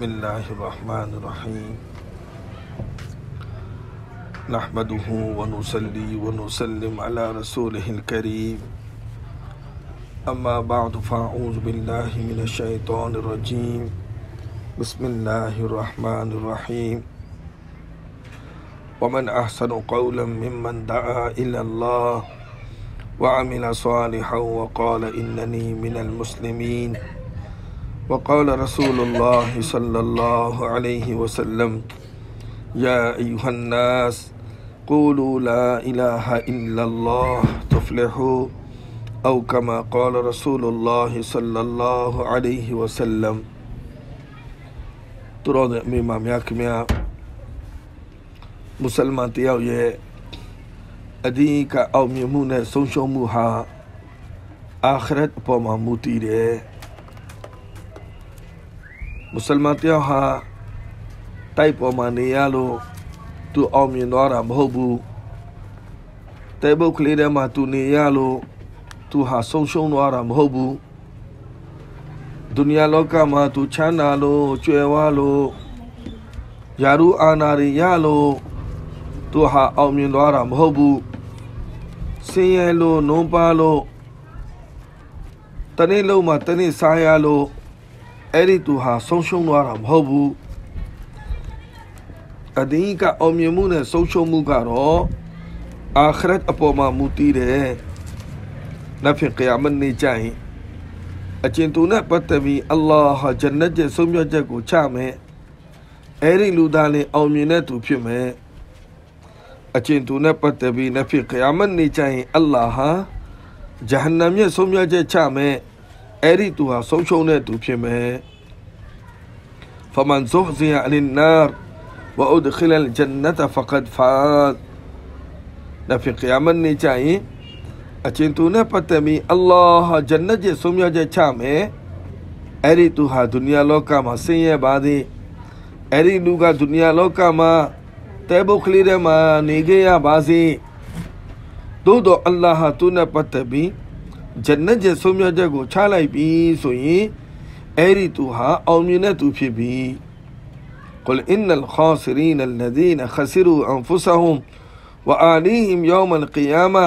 بسم الله الرحمن الرحيم. نحمده ونصلي ونسلم على رسوله الكريم. أما بعد فأعوذ بالله من الشيطان الرجيم. بسم الله الرحمن الرحيم. ومن أحسن قولا ممن دعا إلى الله وعمل صالحا وقال إنني من المسلمين. وقال رسول الله صلى الله عليه وسلم يا أيها الناس قولوا لا إله إلا الله تفلحوا أو كما قال رسول الله صلى الله عليه وسلم သူတော်တဲ့အမိမများခင်ဗျာမွတ်စလမန်တယောက်ရဲ့အဒီကအောင်မြင်မှုနဲ့ဆုံးရှုံးမှုဟာအာခရတ်အပေါ်မှာမူတည်တယ် မွတ်စလမန်တယောက်ဟာတိုက်ပေါ်မှာနေရလို့သူအောင်မြင်သွားတာမဟုတ်ဘူးတဲဘုတ်ကလေးထဲမှာသူနေရလို့သူဟာဆုံးရှုံးသွားတာမဟုတ်ဘူးဒုနီယာလောကမှာသူချမ်းသာလို့ကြွယ်ဝလို့ယာရုအာနာတွေရလို့သူဟာအောင်မြင်သွားတာမဟုတ်ဘူးဆင်းရဲလို့နှုံးပါလို့တနေ့လုံးမှာတနေ့စားရလို့ အဲ့ဒီသူဟာဆုံးရှုံးသွားတာမဟုတ်ဘူးအဒင်းကအောင်မြင်မှုနဲ့ဆုံးရှုံးမှုကတော့အာခရတ်အပေါ်မှာမူတည်တယ်။နဖင်ကယာမတ်နေ့ကျရင်အကျဉ်သူနဲ့ပတ်သက်ပြီးအလ္လာဟ်ဂျန်နတ်ရဲ့ဆုံးဖြတ်ချက်ကိုချမယ်။အဲ့ဒီလူသားလေးအောင်မြင်တဲ့သူဖြစ်မယ်။အကျဉ်သူနဲ့ပတ်သက်ပြီးနဖင်ကယာမတ်နေ့ကျရင်အလ္လာဟ်ဂျဟန္နမ်ရဲ့ဆုံးဖြတ်ချက်ချမယ်။ အဲ့ဒီသူဟာဆုံးရှုံးတဲ့သူဖြစ်မယ်ဖမန်ဇုဟ်ဇီယာအလင်နာဝအုဒခိလ်ဂျန်နတ်ဖကဒ်ဖာတ်ဒါဖြစ်ကယာမတ်နေ့ကျရင်အချင်းသူနဲ့ပတ်သက်ပြီးအလ္လာဟ်ဂျန်နတ်ရဲ့ဆုံးမြတ်ချက်ချမယ်အဲ့ဒီသူဟာဒုနီယာလောကမှာဆင်းရဲပါသည်အဲ့ဒီလူကဒုနီယာလောကမှာတဲဘုတ်ကလေးထဲမှာနေခဲ့ရပါစေသို့တော့အလ္လာဟ်သူနဲ့ပတ်သက်ပြီး ဂျန်နတ်ရဲ့ဆုံးဖြတ်ချက်ကိုချလိုက်ပြီးဆိုရင်အဲ့ဒီသူဟာအောင်မြင်တဲ့သူဖြစ်ပြီ قل إن الخاسرين الذين خسروا أنفسهم وآليهم يوم القيامة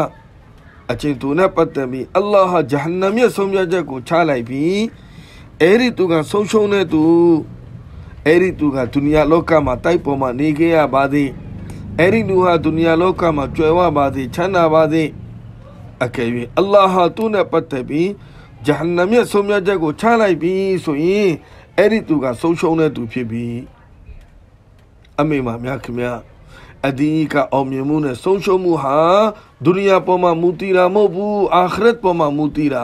အချင်းသူနဲ့ပတ်သက်ပြီးအလ္လာဟ်ဂျဟန္နမ်ရဲ့ဆုံးဖြတ်ချက်ကိုချလိုက်ပြီးအဲ့ဒီသူကဆုံးရှုံးတဲ့သူအဲ့ဒီသူကဒုနီယာလောကမှာတိုက်ပေါ်မှာနေခဲ့ရပါသည်အဲ့ဒီလူဟာဒုနီယာလောကမှာကြွယ်ဝပါသည်ချမ်းသာပါသည် အကယ်၍အလ္လာဟ်သူနဲ့ပတ်သက်ပြီးဂျဟန္နမ်ရဲ့ဆုံးဖြတ်ချက်ကိုချလိုက်ပြီးဆိုရင်အဲ့ဒီသူကဆုံးရှုံးတဲ့သူဖြစ်ပြီးအမေမာများခင်ဗျာအဒီကအောင်မြင်မှုနဲ့ဆုံးရှုံးမှုဟာဒုနီယာပေါ်မှာမူတည်တာမဟုတ်ဘူးအာခရတ်ပေါ်မှာမူတည်တာ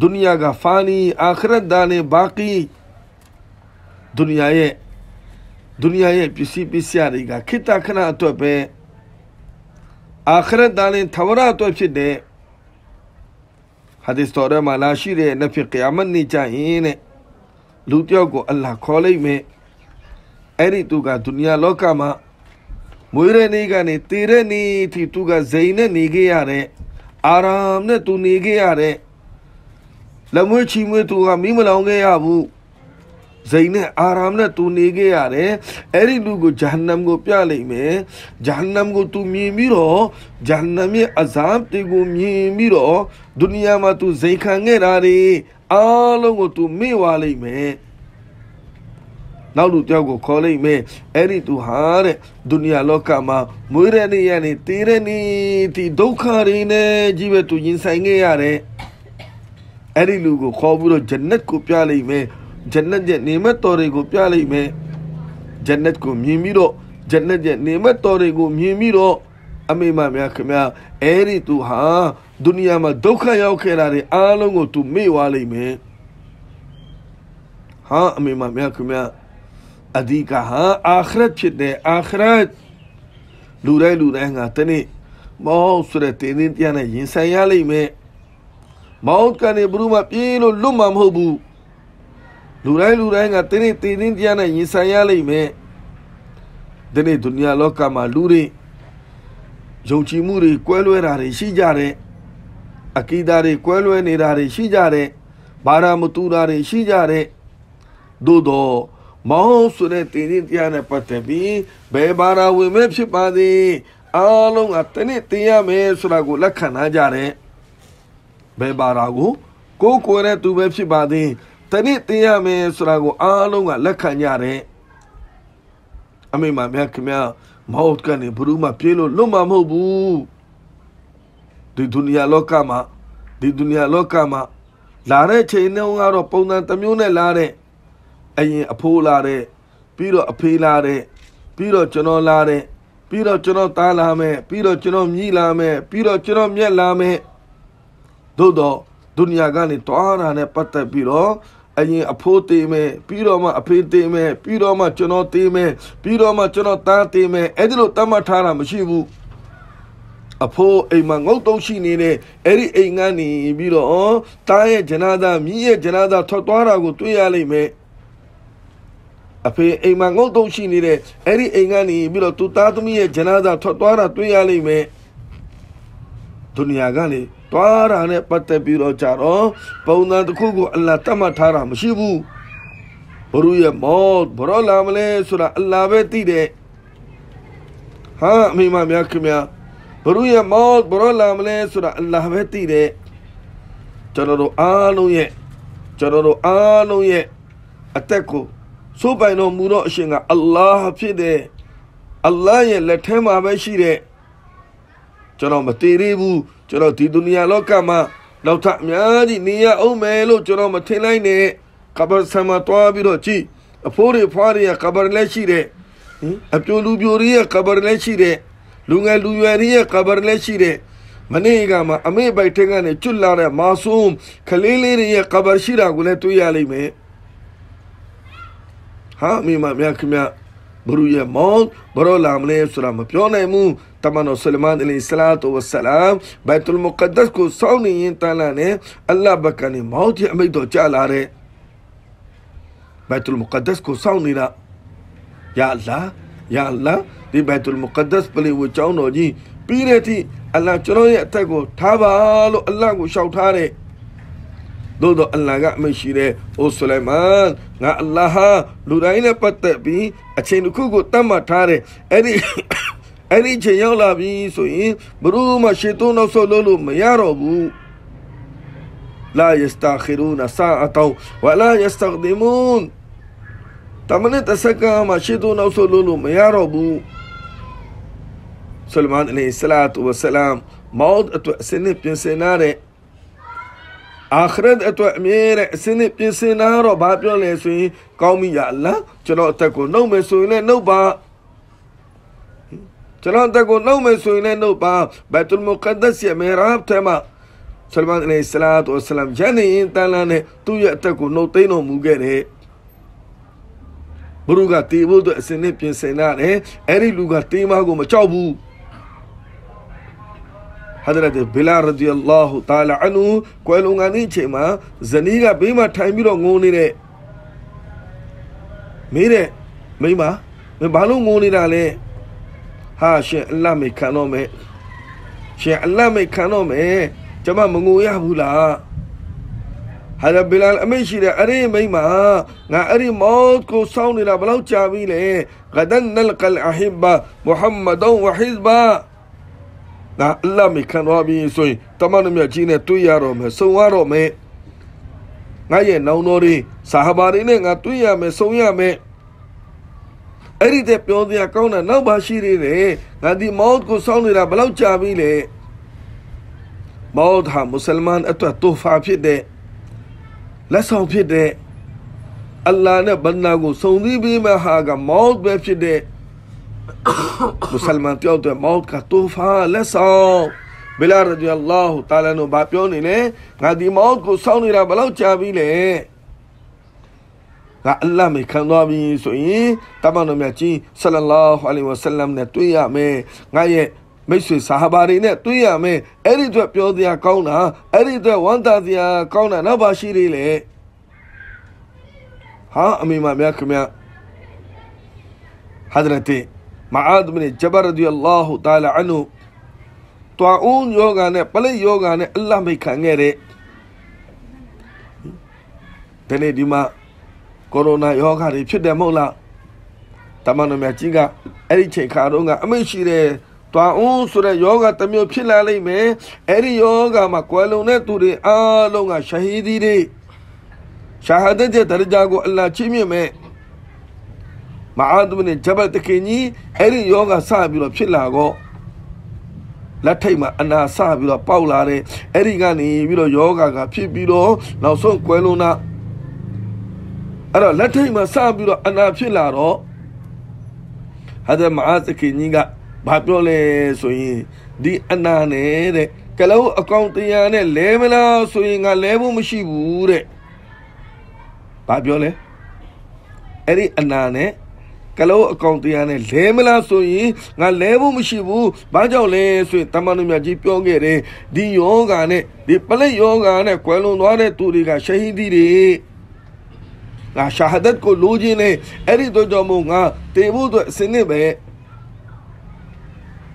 ဒုနီယာကဖာနီအာခရတ်ဒါနဲ့ဘာကီဒုနီယာရဲ့ဒုနီယာရဲ့ပစ္စည်းပစ္စည်းတွေကခိတခဏအတွက်ပဲ အာခရတ်ဒါနဲ့သဝရအတွက်ဖြစ်တဲ့ဟာဒီစ်တော်ထဲမှာလာရှိတဲ့နဖီကယာမတ်နေ့ကျရင်တဲ့လူတယောက်ကိုအလ္လာဟ်ခေါ်လိုက်မယ်အဲ့ဒီသူကဒုနီယာလောကမှာမွေးတဲ့နေ့ကနေတည်တဲ့နေ့ထိသူကဇိမ်နဲ့နေခဲ့ရတဲ့အာရမ်နဲ့သူနေခဲ့ရတဲ့လက်မွေးချီမွေးသူကမိမလောင်ခဲ့ရဘူး ဇိမ်နဲ့အာရမ်နဲ့သူနေခဲ့ရတယ်အဲ့ဒီလူကိုဂျဟန္နမ်ကိုပြလိုက်မယ်ဂျဟန္နမ်ကိုသူမြင်ပြီးတော့ဂျဟန္နမ်ရဲ့အဇပ်တွေကိုမြင်ပြီးတော့ဒုနီယာမှာသူဇိမ်ခံခဲ့တာတွေအားလုံးကိုသူမေ့ဝါလိုက်မယ်နောက်လူတယောက်ကိုခေါ်လိုက်မယ်အဲ့ဒီသူဟာတဲ့ဒုနီယာလောကမှာမွေးတဲ့နေ့ရက်နေ့တည်တဲ့နေ့ဒီဒုက္ခတွေနဲ့ကြီးပဲသူရင်ဆိုင်ခဲ့ရတယ်အဲ့ဒီလူကိုခေါ်ပြီးတော့ဂျန်နတ်ကိုပြလိုက်မယ် ဂျန်နတ်ရဲ့နေမတ်တော်တွေကိုပြလိုက်မယ်ဂျန်နတ်ကိုမြင်ပြီးတော့ဂျန်နတ်ရဲ့နေမတ်တော်တွေကိုမြင်ပြီးတော့အမေမများခင်ဗျာအဲ့ဒီသူဟာဒုနီယာမှာဒုက္ခရောက်ခဲ့တာတွေအားလုံးကိုသူမေ့သွားလိမ့်မယ်ဟာအမေမများခင်ဗျာအဓိကဟာအာခရတ်ဖြစ်တဲ့အာခရတ်လူတိုင်းလူတိုင်းကတနေ့မောက်ဆိုတဲ့တင်းတင်းတရားနဲ့ရင်ဆိုင်ရလိမ့်မယ်မောက်ကနေဘုရုမပြေးလို့လွတ်မှာမဟုတ်ဘူး လူတိုင်းလူတိုင်းကတနေ့တင်းတင်းတရားနဲ့ရင်ဆိုင်ရလိမ့်မယ်ဒီနေ့ဒုနီယာလောကမှာလူတွေယုံကြည်မှုတွေကွဲလွဲတာတွေရှိကြတယ်အကီဒါတွေကွဲလွဲနေတာတွေရှိကြတယ်ဘာသာမတူတာတွေရှိကြတယ်သို့တော့မောင်းဆိုတဲ့တည်ရင်တရားနဲ့ပတ်သက်ပြီးဘယ်ဘာသာဝင်မဲ့ဖြစ်ပါသည်အားလုံးကတနေ့သိရမယ်ဆိုတာကိုလက်ခံထားကြတယ်ဘယ်ဘာသာကိုကိုယ်ကိုယ်နဲ့သူပဲဖြစ်ပါသည် တနေ့သိရမယ်ဆိုတာကိုအားလုံးကလက်ခံကြတယ်အမေမမြတ်ခင်ဗျာမောက်ကနေဘယ်သူမှပြေးလို့လွတ်မှာမဟုတ်ဘူးဒီဒုနီယာလောကမှာဒီဒုနီယာလောကမှာလာတဲ့ချိန်နှုန်းကတော့ပုံစံတစ်မျိုးနဲ့လာတဲ့အရင်အဖိုးလာတဲ့ပြီးတော့အဖေးလာတဲ့ပြီးတော့ကျွန်တော်လာတဲ့ပြီးတော့ကျွန်တော်သားလာမယ်ပြီးတော့ကျွန်တော်မြည်လာမယ်ပြီးတော့ကျွန်တော်မြက်လာမယ်သို့တော့ဒုနီယာကနေတွားတာနဲ့ပတ်သက်ပြီးတော့ အရင်အဖိုးတေးမယ်ပြီးတော့မှအဖေးတေးမယ်ပြီးတော့မှကျွန်တော်တေးမယ်ပြီးတော့မှကျွန်တော်သားတေးမယ်အဲ့ဒီလိုတတ်မှတ်ထားတာမရှိဘူးအဖိုးအိမ်မှာငုတ်တုံးရှိနေတဲ့အဲ့ဒီအိမ်ကနေပြီးတော့တားရဲ့ဂျနာသာမြည်ရဲ့ဂျနာသာထွက်သွားတာကိုတွေ့ရလိမ့်မယ်အဖေအိမ်မှာငုတ်တုံးရှိနေတဲ့အဲ့ဒီအိမ်ကနေပြီးတော့သူသားသမီးရဲ့ဂျနာသာထွက်သွားတာတွေ့ရလိမ့်မယ်ဒုနီယာကနေ တွားတာနဲ့ပတ်သက်ပြီးတော့ကြတော့ပုံစံတစ်ခုကိုအလ္လာဟ်တတ်မှတ်ထားတာမရှိဘူးဘရုရဲ့မောတ်ဘရောလာမလဲဆိုတာအလ္လာဟ်ပဲသိတယ်ဟာအမိမများခင်ဗျာဘရုရဲ့မောတ်ဘရောလာမလဲဆိုတာအလ္လာဟ်ပဲသိတယ်ကျွန်တော်တို့အားလုံးရဲ့ကျွန်တော်တို့အားလုံးရဲ့အသက်ကိုစိုးပိုင်တော်မူသောအရှင်ကအလ္လာဟ်ဖြစ်တယ်အလ္လာဟ်ရဲ့လက်ထဲမှာပဲရှိတဲ့ကျွန်တော်မတည်သေးဘူး ကျွန်တော်ဒီဒုနီယာလောကမှာနောက်ထပ်အများကြီးနေရအောင်မယ်လို့ကျွန်တော်မထင်လိုက်နဲ့ကဘာဆာမတွားပြီးတော့ကြည့်အဖိုးတွေဖွားတွေကကဘာလည်းရှိတဲ့ဟင်အပြိုလူပြိုတွေရဲ့ကဘာလည်းရှိတဲ့လူငယ်လူရွယ်တွေရဲ့ကဘာလည်းရှိတဲ့မနေ့ကမှအမေပိုက်ထင်းကနေကျွတ်လာတဲ့မာဆုမ်ခလေးလေးတွေရဲ့ကဘာရှိတာကိုလည်းတွေ့ရလိမ့်မယ်ဟာမိမမြတ်ခင်ဗျဘရူရဲ့မောင်းဘရောလာမလဲဆိုတာမပြောနိုင်ဘူး တမန်တော်ဆလမန်အလัยဆလာတုဝဆလမ်ဘိုက်တုလ်မုကဒ္ဒတ်ကိုစောင့်နေရင်တန်လာနဲ့အလ္လာဟ်ဘကနေမောင်းတဲ့အမိတ်တော်ကြလာတဲ့ဘိုက်တုလ်မုကဒ္ဒတ်ကိုစောင့်နေတာယာအလ္လာယာအလ္လာဒီဘိုက်တုလ်မုကဒ္ဒတ်ပလီဝကျောင်းတော်ကြီးပြီးတဲ့အထိအလ္လာဟ်ကျွန်တော်ရဲ့အသက်ကိုထားပါလို့အလ္လာဟ်ကိုရှောက်ထားတဲ့သို့တော့အလ္လာဟ်ကအမရှိတဲ့အိုဆူလိုင်မန်ငါအလ္လာဟ်ဟာလူတိုင်းနဲ့ပတ်သက်ပြီးအချိန်တစ်ခုကိုတတ်မှတ်ထားတဲ့အဲ့ဒီ အဲ့ဒီချိန်ရောက်လာပြီဆိုရင်ဘယ်သူမှရှေတုံးနောက်ဆုတ်လို့လို့မရတော့ဘူးလာယစတာခီရူနာဆာအတောဝလာယစတကဒီမွန်တမနဲ့တဆက်ကမှရှေတုံးနောက်ဆုတ်လို့လို့မရတော့ဘူးဆလမန်အလိုင်ဆလာတ်ဝဆလမ်မောဒ်အတွက်အစနစ်ပြင်ဆင်ထားတဲ့အာခရတ်အတွက်အမြဲတမ်းအစနစ်ပြင်ဆင်တာတော့ဘာပြောလဲဆိုရင်ကောင်းပြီရလားကျွန်တော်အသက်ကိုနှုတ်မယ်ဆိုရင်လည်းနှုတ်ပါ ကျွန်တော်တက်ကိုနှုတ်မယ်ဆိုရင်လည်းနှုတ်ပါဘတ်တူလ်မုကဒ်ဒက်စ်ရဲ့မီရာဘ်ထဲမှာဆလမန်အလัยဆလာတ်ဝဆလမ်ယနေ့တန်လာနဲ့သူ့ရဲ့အသက်ကိုနှုတ်သိမ်းတော်မူခဲ့တယ်ဘုရုကတေဖို့အတွက်အစင်းနဲ့ပြင်ဆင်ရတယ်အဲ့ဒီလူကတေးမကိုမကြောက်ဘူးဟဒရတ်ဘီလာရဒီအလ္လာဟူတာလာအန်ဟူကွယ်လွန်ကနေချိန်မှာဇနီးကဘေးမှာထိုင်ပြီးတော့ငိုနေတဲ့မေးတဲ့မိမမဘာလို့ငိုနေတာလဲ ဟာရှင်အလ္လာဟ်မိခံတော့မယ်ရှင်အလ္လာဟ်မိခံတော့မယ်ကျွန်မမငိုရဘူးလားဟာရဘီလာအမေရှိတဲ့အဲ့ဒီမိမငါအဲ့ဒီမောတ်ကိုစောင်းနေတာဘယ်လောက်ကြာပြီလဲဂဒန်နလကလ်အဟိဘမုဟမ္မဒန်ဝဟိဇဘာငါအလ္လာဟ်မိခံသွားပြီဆိုရင်တမန်တော်မြတ်ကြီးနဲ့တွေ့ရတော့မယ်ဆုံရတော့မယ်ငါရဲ့နောင်တော်တွေဆာဟာဘာတွေနဲ့ငါတွေ့ရမယ်ဆုံရမယ် အဲ့ဒီတဲ့ပြောစရာကောင်းတာနောက်ပါရှိသေးတယ်ငါဒီမောတ်ကိုစောင်းနေတာဘယ်လောက်ကြာပြီလဲမောတ်ဟာမွတ်စလမန်အတွက်တိုဖာဖြစ်တဲ့လက်ဆောင်ဖြစ်တဲ့အလ္လာဟ်နဲ့ဘန္နာကိုစုံစည်းပေးမဲ့ဟာကမောတ်ပဲဖြစ်တဲ့မွတ်စလမန်တယောက်တဲ့မောတ်ကတိုဖာလက်ဆောင်ဘီလာရဒီအလ္လာဟူတာလာတို့ဘာပြောနေလဲငါဒီမောတ်ကိုစောင်းနေတာဘယ်လောက်ကြာပြီလဲ ငါအလ္လာဟ်မိခံသွားပြီဆိုရင်တမန်တော်မြတ်ကြီးဆလလာဟူအလိုင်ဝဆလမ်နဲ့တွေ့ရမယ်ငါရဲ့မိတ်ဆွေဆာဟာဘာတွေနဲ့တွေ့ရမယ်အဲ့ဒီအတွက်ပြောစရာကောင်းတာအဲ့ဒီအတွက်ဝမ်းသာစရာကောင်းတာနောက်ပါရှိသေးလေဟာအမေမမြတ်ခင်ဗျဟာဒရတ်မာအာဒ်ဘင်ဂျဘရရဒီအလ္လာဟူတာလာအန်ဟူတွာဦးယောဂာနဲ့ပလိယောဂာနဲ့အလ္လာဟ်မိခံခဲ့တဲ့ဒီနေ့ဒီမှာ ကိုရိုနာယောဂါတွေဖြစ်တယ်မဟုတ်လားတမန်တော်မြတ်ကြီးကအဲ့ဒီချိန်ခါတော့ကအမိတ်ရှိတယ်တွားအောင်ဆိုတဲ့ယောဂတစ်မျိုးဖြစ်လာလိမ့်မယ်အဲ့ဒီယောဂမှာကွယ်လွန်တဲ့သူတွေအားလုံးကရှဟီဒီတွေရှာဟဒတ်ရဲ့ဒရဂျာကိုအလ္လာဟ်ချီးမြှင့်မယ်မအာဒ်ဘ်နဲ့ဂျဘတ်တခင်ကြီးအဲ့ဒီယောဂစပြီးတော့ဖြစ်လာတော့လက်ထိတ်မှာအနာစပြီးတော့ပေါက်လာတယ်အဲ့ဒီကနေပြီးတော့ယောဂကဖြစ်ပြီးတော့နောက်ဆုံးကွယ်လွန်တာ အဲ့တော့လက်ထိတ်မှာစပြီးတော့အနာဖြစ်လာတော့ဟာဒမအာသခင်ကြီးကဘာပြောလဲဆိုရင်ဒီအနာနဲ့တဲ့ကလောအကောင့်တရားနဲ့လဲမလားဆိုရင်ငါလဲဖို့မရှိဘူးတဲ့ဘာပြောလဲအဲ့ဒီအနာနဲ့ကလောအကောင့်တရားနဲ့လဲမလားဆိုရင်ငါလဲဖို့မရှိဘူးဘာကြောင့်လဲဆိုရင်တမန်တော်မြတ်ကြီးပြောခဲ့တယ်ဒီယောဂာနဲ့ဒီပလက်ယောဂာနဲ့ကွယ်လွန်သွားတဲ့သူတွေကရှဟီဒီတွေ ငါရှာဟဒတ်ကိုလိုချင်နေအဲ့ဒီတော့ကြောင့်မို့ငါတေဖို့အတွက်အစနစ်ပဲ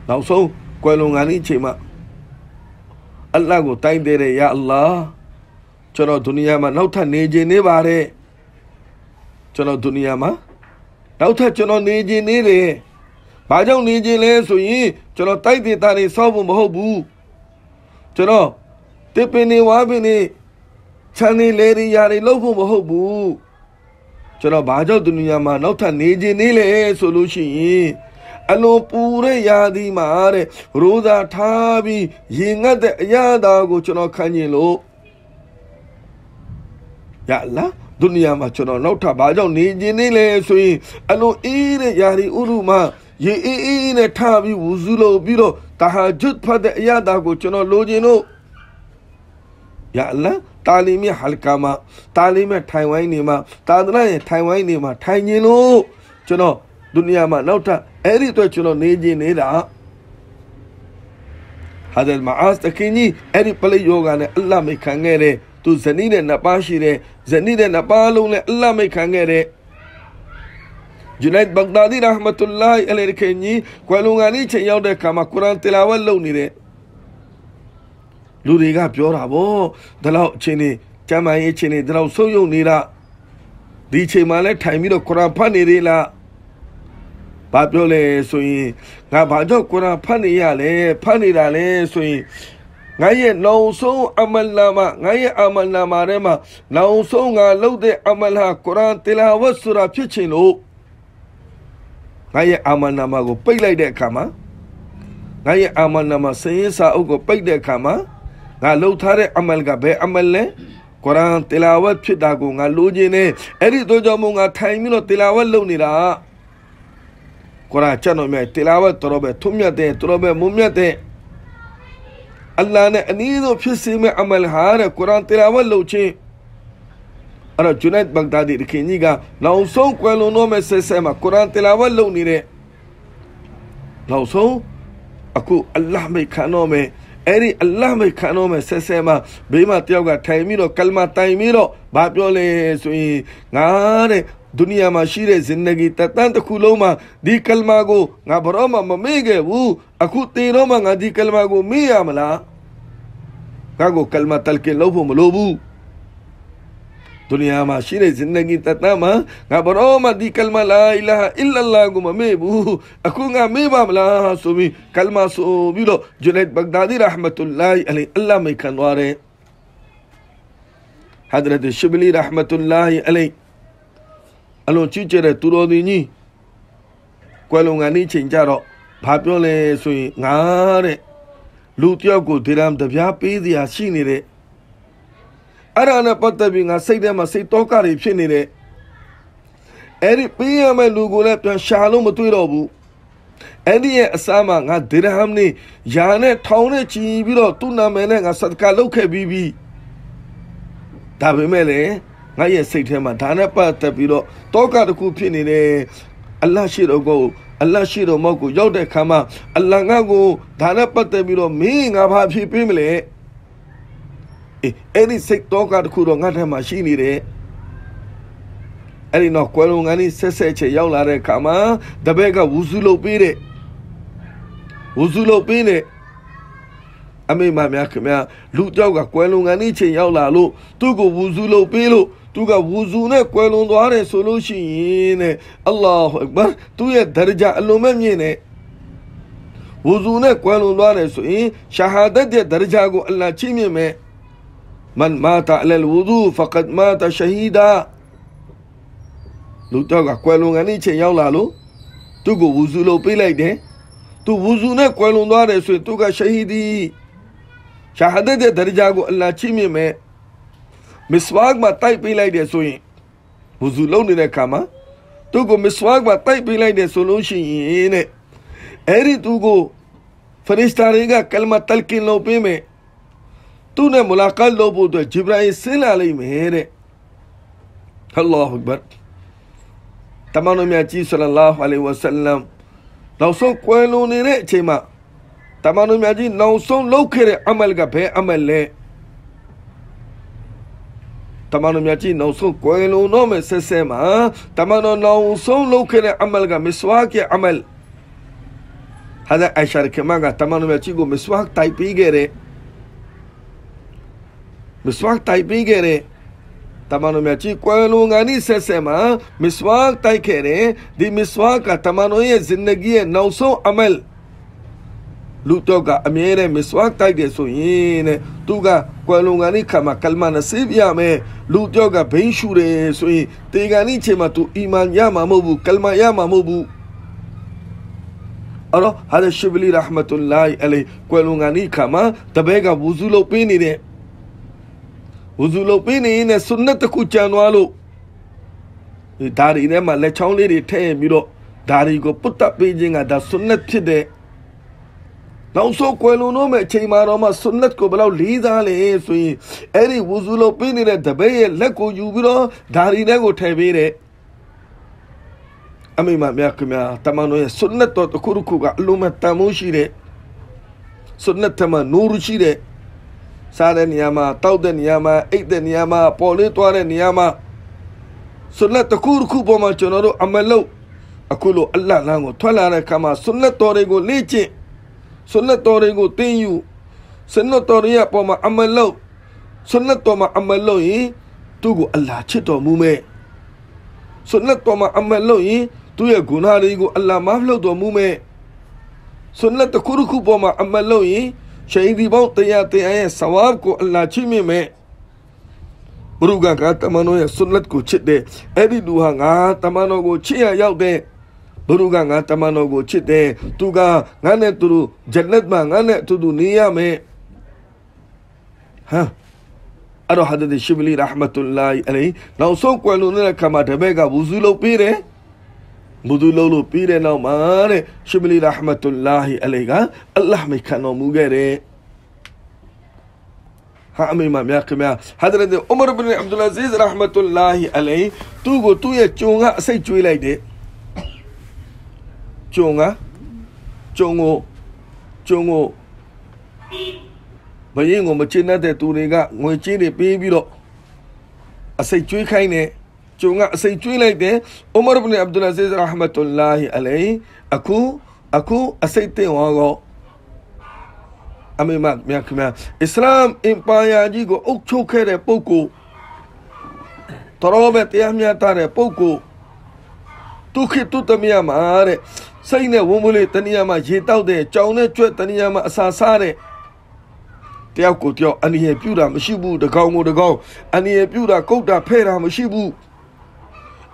နောက်ဆုံးကွယ်လွန်ငါနေ့ချိန်မှာအလ္လာဟ်ကိုတိုင်းတဲ့ရယာအလ္လာဟ်ကျွန်တော်ဒုနီယာမှာနောက်ထပ်နေခြင်းနေပါတယ်ကျွန်တော်ဒုနီယာမှာနောက်ထပ်ကျွန်တော်နေခြင်းနေတယ်ဘာကြောင့်နေခြင်းလဲဆိုရင်ကျွန်တော်တိုက်တဲ့သားတွေစောက်ဖို့မဟုတ်ဘူးကျွန်တော်တပင်နေဝါပင်နေခြံနေလေရီယာတွေလှုပ်ဖို့မဟုတ်ဘူး ကျွန်တော်ဘာကြောင့်ဒုနီယာမှာနောက်ထပ်နေခြင်းနေလဲဆိုလို့ရှိရင်အလွန်ပူတဲ့ယာဒီမှာတဲ့ရိုးသာထားပြီးရင်ငတ်တဲ့အရာသာကိုကျွန်တော်ခံကျင်လို့ရလားဒုနီယာမှာကျွန်တော်နောက်ထပ်ဘာကြောင့်နေခြင်းနေလဲဆိုရင်အလွန်အေးတဲ့ယာဒီဥရုမှာရေအေးအေးနဲ့ထားပြီးဝူစုလို့ပြီးတော့တာဟာဂျွတ်ဖတ်တဲ့အရာသာကိုကျွန်တော်လိုချင်လို့ရလား တာလီမြဟလကာမှာတာလီမြထိုင်ဝိုင်းနေမှာတာဒနာရဲ့ထိုင်ဝိုင်းနေမှာထိုင်ကျင်လို့ကျွန်တော်ဒုနီယာမှာနောက်ထပ်အဲ့ဒီအတွက်ကျွန်တော်နေကျင်နေတာဟာဒယ်မာအစ်တကင်းကြီးအဲ့ဒီပလိယောဂနဲ့အလ္လာဟ်မိခံခဲ့တဲ့သူဇနီးနဲ့နှစ်ပါးရှိတဲ့ဇနီးနဲ့နှစ်ပါးလုံးနဲ့အလ္လာဟ်မိခံခဲ့တဲ့ဂျူနိုက်ဘဂဒါဒီရဟမတ်တူလာဟ်အလိုင်ခင်ကြီးကွယ်လွန်ကနေ့ချိန်ရောက်တဲ့အခါမှာကုရ်အာန်တီလာဝတ်လုပ်နေတဲ့ လူတွေကပြောတာဗောဒီလောက်အချိန်နေကျမ်းမာရေးအချိန်နေဒီလောက်ဆုံးယုံနေတာဒီချိန်မှလည်းထိုင်ပြီးတော့ကုရ်အာန်ဖတ်နေသေးလားဘာပြောလဲဆိုရင်ငါဘာကြောင့်ကုရ်အာန်ဖတ်နေရလဲဖတ်နေတာလဲဆိုရင်ငါရဲ့နောက်ဆုံးအမလနာမငါရဲ့အမလနာမထဲမှာနောက်ဆုံးငါလုပ်တဲ့အမလဟာကုရ်အာန်တီလာဝတ်ဆိုတာဖြစ်ချင်လို့ငါရဲ့အမလနာမကိုပိတ်လိုက်တဲ့အခါမှာငါရဲ့အမလနာမစရင်စာအုပ်ကိုပိတ်တဲ့အခါမှာ ငါလှုပ်ထားတဲ့အမလကဘယ်အမလလဲကုရ်အာန်တီလာဝတ်ဖြစ်တာကိုငါလိုချင်နေအဲ့ဒီတော့ကြောင့်မို့ငါထိုင်ပြီးတော့တီလာဝတ်လုပ်နေတာကုရ်အာန်ကျမ်းတော်မြတ်တီလာဝတ်တော်ပဲထုံးမြတ်တဲ့တော်ပဲမုံမြတ်တဲ့အလ္လာဟ်နဲ့အနည်းဆုံးဖြစ်စေမယ့်အမလဟာတဲ့ကုရ်အာန်တီလာဝတ်လုပ်ခြင်းအဲ့တော့ဂျူနိုက်ဘဂဒါဒီခင်ကြီးကနောက်ဆုံးကွယ်လွန်တော့မဲ့ဆက်ဆက်မှာကုရ်အာန်တီလာဝတ်လုပ်နေတဲ့နောက်ဆုံးအခုအလ္လာဟ်မိခံတော့မယ် အဲ့ဒီအလ္လာဟ်မိခံတော့မယ်ဆက်ဆက်မှာဘေးမှာတယောက်ကထိုင်ပြီးတော့ကလမာတိုင်ပြီးတော့ဘာပြောလဲဆိုရင်ငါတဲ့ဒုနီယာမှာရှိတဲ့ဇင်နဂီတတန်တစ်ခုလုံးမှာဒီကလမာကိုငါဘရောမှမမေ့ခဲ့ဘူးအခုတေတော့မှငါဒီကလမာကိုမေ့ရမလားငါကိုကလမာတလ်ကင်လို့ဖို့မလိုဘူး ဒုနီယာမှာရှိတဲ့ဇင်ဒဂီတတမှာငါဘရောမဒီကလမလာအီလာအီလလာကိုမမေ့ဘူးအခုငါမေ့ပါမလားဆိုပြီးကလမဆိုပြီးတော့ဂျူနိုက်ဘဂဒါဒီရာဟမတူလာအလီအလ္လာမေခံသွားတယ် حضرت شبلی رحمت اللہ علیہ အလွန်ကြည်ကျတဲ့သူတော်ဒီကြီးကွယ်လွန်ကနေချိန်ကြတော့ဘာပြောလဲဆိုရင်ငါတဲ့လူတယောက်ကိုဒေရမ်တပြားပေးစရာရှိနေတဲ့ အဲ့ဒါနဲ့ပတ်သက်ပြီးငါစိတ်ထဲမှာစိတ်တောကတွေဖြစ်နေတဲ့အဲ့ဒီပေးရမယ့်လူကိုလည်းပြန်ရှာလို့မတွေ့တော့ဘူးအဲ့ဒီရဲ့အစားမှာငါဒေရဟမ်နေယာနဲ့ထောင်းနဲ့ချီပြီးတော့သူ့နာမည်နဲ့ငါဆဒကာလုပ်ခဲ့ပြီးပြီဒါပေမဲ့လည်းငါရဲ့စိတ်ထဲမှာဒါနဲ့ပတ်သက်ပြီးတော့တောကတစ်ခုဖြစ်နေတယ်အလ္လာဟ်ရှိတော်ကိုအလ္လာဟ်ရှိတော်မောက်ကိုရောက်တဲ့ခါမှာအလ္လာဟ်ငါကိုဒါနဲ့ပတ်သက်ပြီးတော့မင်းငါဘာဖြစ်ပေးမလဲ အေးအဲ့ဒီစိတ်တောကတစ်ခုတော့ငါထဲမှာရှိနေတယ်အဲ့ဒီတော့ကွယ်လွန်ငန်းကြီးဆက်ဆက်ချေရောက်လာတဲ့ခါမှာတပည့်ကဝူစုလုပ်ပေးတဲ့ဝူစုလုပ်ပေးတဲ့အမေမများခင်ဗျာလူကြောက်ကကွယ်လွန်ကန်ဤချိန်ရောက်လာလို့သူ့ကိုဝူစုလုပ်ပေးလို့သူကဝူဇူနဲ့ကွယ်လွန်သွားတယ်ဆိုလို့ရှိရင်တဲ့အလ္လာဟူအက်ဘာသူရဲ့ဒရဂျာအလွန်မဲ့မြင့်တဲ့ဝူဇူနဲ့ကွယ်လွန်သွားတယ်ဆိုရင်ရှာဟာဒတ်ရဲ့ဒရဂျာကိုအလ္လာချီးမြှင့်မယ် မန်မာတာအလလ်ဝူဇူဖကတ်မာတာရှဟီဒါလူတော့ကကွယ်လွန်ကနေချိန်ရောက်လာလို့သူ့ကိုဝူဇူလုပ်ပေးလိုက်တယ်သူဝူဇူနဲ့ကွယ်လွန်သွားတယ်ဆိုရင်သူကရှဟီဒီရှာဟာဒတ်ရဲ့ဒရဂျာကိုအလ္လာချီးမြှင့်မယ်မစ်ဝါကမှာတိုက်ပေးလိုက်တယ်ဆိုရင်ဝူဇူလုပ်နေတဲ့ခါမှာသူ့ကိုမစ်ဝါကမှာတိုက်ပေးလိုက်တယ်ဆိုလို့ရှိရင်တဲ့အဲ့ဒီသူကိုဖရစ်တာတွေကကလမတလ်ကင်လုပ်ပေးမယ် သူနဲ့မူလာကတ်လုပ်ဖို့အတွက်ဂျိဘရာအီဆင်းလာလိမ့်မယ်တဲ့အလ္လာဟူအက်ဘာတမန်တော်မြတ်ကြီးဆလလာဟူအလိုင်ဝါဆလမ်နောက်ဆုံးကွယ်လွန်နေတဲ့အချိန်မှာတမန်တော်မြတ်ကြီးနောက်ဆုံးလုပ်ခဲ့တဲ့အမလ်ကဘယ်အမလ်လဲတမန်တော်မြတ်ကြီးနောက်ဆုံးကွယ်လွန်တော့မယ်ဆက်ဆက်မှာတမန်တော်နောက်ဆုံးလုပ်ခဲ့တဲ့အမလ်ကမစ်ဝါကရဲ့အမလ်ဟာဒါအိုင်ရှာကမကတမန်တော်မြတ်ကြီးကိုမစ်ဝါတိုက်ပြီးခဲ့တဲ့ မစ်ဝါတိုက်ပြီးခဲ့တဲ့တမန်တော်မြတ်ကြီးကွယ်လွန်ကနေ့ဆက်ဆက်မှာမစ်ဝါတိုက်ခဲ့တဲ့ဒီမစ်ဝါကတမန်တော်ရဲ့ဇင်ဒဂီရဲ့နောက်ဆုံးအမလ်လူတော့ကအမြဲတမ်းမစ်ဝါတိုက်တယ်ဆိုရင်တဲ့သူကကွယ်လွန်ကနေ့ခါမှာကလမနစီဘရမယ်လူတော့ကဘိန်းရှူတယ်ဆိုရင်တေဂန်ဤချိန်မှာသူအီမန်ရမှာမဟုတ်ဘူးကလမရမှာမဟုတ်ဘူးအဲ့တော့ဟာဒရှိဘလီရဟမတုလာဟ်အလိုင်ကွယ်လွန်ကနေ့ခါမှာတပည့်ကဝူဇူလုပ်ပေးနေတဲ့ ဝူဇူလုပ်ပေးနေရင်ဆွန်နတ်တစ်ခုကြံသွားလို့ဒါရီထဲမှာလက်ချောင်းလေးတွေထည့်ပြီးတော့ဒါရီကိုပုတ်တက်ပေးခြင်းကဒါဆွန်နတ်ဖြစ်တဲ့နောက်ဆုံးကွယ်လွန်တော့မဲ့အချိန်မှာတော့မှဆွန်နတ်ကိုဘယ်လောက်လေးစားလဲဆိုရင်အဲ့ဒီဝူဇူလုပ်ပေးနေတဲ့တပည့်ရဲ့လက်ကိုယူပြီးတော့ဒါရီထဲကိုထည့်ပေးတဲ့အမိမမြတ်ခင်ဗျာတမန်တော်ရဲ့ဆွန်နတ်တော်တစ်ခုတစ်ခုကအလုံးမဲ့တန်မိုးရှိတဲ့ဆွန်နတ်တမန်နူရရှိတဲ့ စားတဲ့နေရာမှာတောက်တဲ့နေရာမှာအိတ်တဲ့နေရာမှာပေါ်လေးသွားတဲ့နေရာမှာဆွန်နတ်တစ်ခုတစ်ခုပေါ်မှာကျွန်တော်တို့အမလုတ်အခုလိုအလ္လာဟ်လမ်းကိုထွက်လာတဲ့အခါမှာဆွန်နတ်တော်တွေကိုလေ့ကျင့်ဆွန်နတ်တော်တွေကိုသင်ယူဆွန်နတ်တော်တွေရဲ့ပေါ်မှာအမလုတ်ဆွန်နတ်တော်မှာအမလုတ်ရင်သူ့ကိုအလ္လာဟ်ချစ်တော်မူမယ်ဆွန်နတ်တော်မှာအမလုတ်ရင်သူ့ရဲ့ဂုဏတွေကိုအလ္လာဟ်မာဖလုပ်တော်မူမယ်ဆွန်နတ်တစ်ခုတစ်ခုပေါ်မှာအမလုတ်ရင် ရှိန်ဒီပေါင်းတရားတရားရဲ့ဆဝါဘ်ကိုအလ္လာဟ်ချီးမြှင့်မယ်ဘုရုကကတမန်တော်ရဲ့ဆွန်နတ်ကိုချစ်တယ်အဲ့ဒီလူဟာငါတမန်တော်ကိုချစ်ရရောက်တဲ့ဘုရုကငါတမန်တော်ကိုချစ်တယ်သူကငါနဲ့သူတို့ဂျန်နတ်မှာငါနဲ့အတူတူနေရမယ်ဟာအဲ့တော့ဟာဒတ်ရှိဘလီရဟမတုလာဟီအလိုင်နောက်ဆုံးကွယ်လွန်တဲ့ခါမှာတပည့်ကဝူဇူလုပ်ပေးတယ် မူဒူလုံးလို့ပြီးတဲ့နောက်မှာတဲ့ရှိဘလီရဟမတုလာဟီအလိုင်ကအလ္လာဟ်မိခံတော်မူခဲ့တဲ့ဟာအမေမမြတ်ခင်ဗျာဟာဒရတ်ဥမရဘင်အဗ်ဒူလာဇီဇ်ရဟမတုလာဟီအလိုင်သူ့ကိုသူ့ရဲ့ဂျုံကအစိတ်ကျွေးလိုက်တဲ့ဂျုံကဂျုံကိုဂျုံကိုဘယင်းကိုမချင်တဲ့သူတွေကငွေကြေးတွေပေးပြီးတော့အစိတ်ကျွေးခိုင်းတယ် ကျုံကအစိတ်ကျွေးလိုက်တယ်ဥမရဘ်ဘင်အဗ်ဒူလာဇီဇ်ရဟမတုလာဟီအလိုင်အခုအခုအစိတ်တင်ဝါကောအမေမမြတ်ခင်ဗျာအစ္စလာမ်အင်ပါယာကြီးကိုအုပ်ချုပ်ခဲ့တဲ့ပုဂ္ဂိုလ်တော်ပဲတရားမျှတတဲ့ပုဂ္ဂိုလ်ဒုက္ခတုတ္တမယမှာတဲ့စိတ်နဲ့ဝုန်းဝလေးတဏှာမှာရေတောက်တဲ့ကြောင်နဲ့ကြွက်တဏှာမှာအစာစားတဲ့တယောက်ကိုတယောက်အနည်းပြူတာမရှိဘူးတကောင်ကိုတကောင်အနည်းပြူတာကုတ်တာဖဲ့တာမရှိဘူး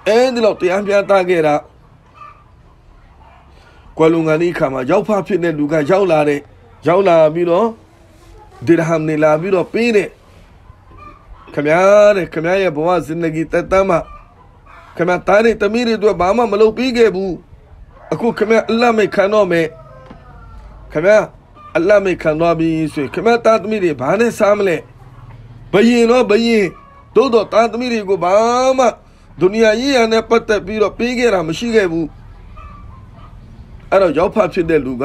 အဲဒီလောက်တရားပြတာခဲ့တာကွာလုံငါနီးခါမှာရောက်ဖဖြစ်တဲ့လူကရောက်လာတဲ့ရောက်လာပြီးတော့ဒီရဟမ်နေလာပြီးတော့ပေးတဲ့ခမရတဲ့ခမရရဲ့ဘဝဇင်ဒဂီတက်တမ်းမှာခမတားတဲ့တမီးတွေတို့ဘာမှမလုပ်ပြီးခဲ့ဘူးအခုခမအလ္လာဟ်မိခံတော့မယ်ခမအလ္လာဟ်မိခံတော့ပြီဆိုခမတားသမီးတွေဘာနဲ့စားမလဲဘယင်တော့ဘယင်တို့တော့တားသမီးတွေကိုဘာမှ ဒုနီယာကြီးရနဲ့ပတ်သက်ပြီးတော့ပေးခဲ့တာမရှိခဲ့ဘူးအဲ့တော့ရောက်ဖဖြစ်တဲ့လူက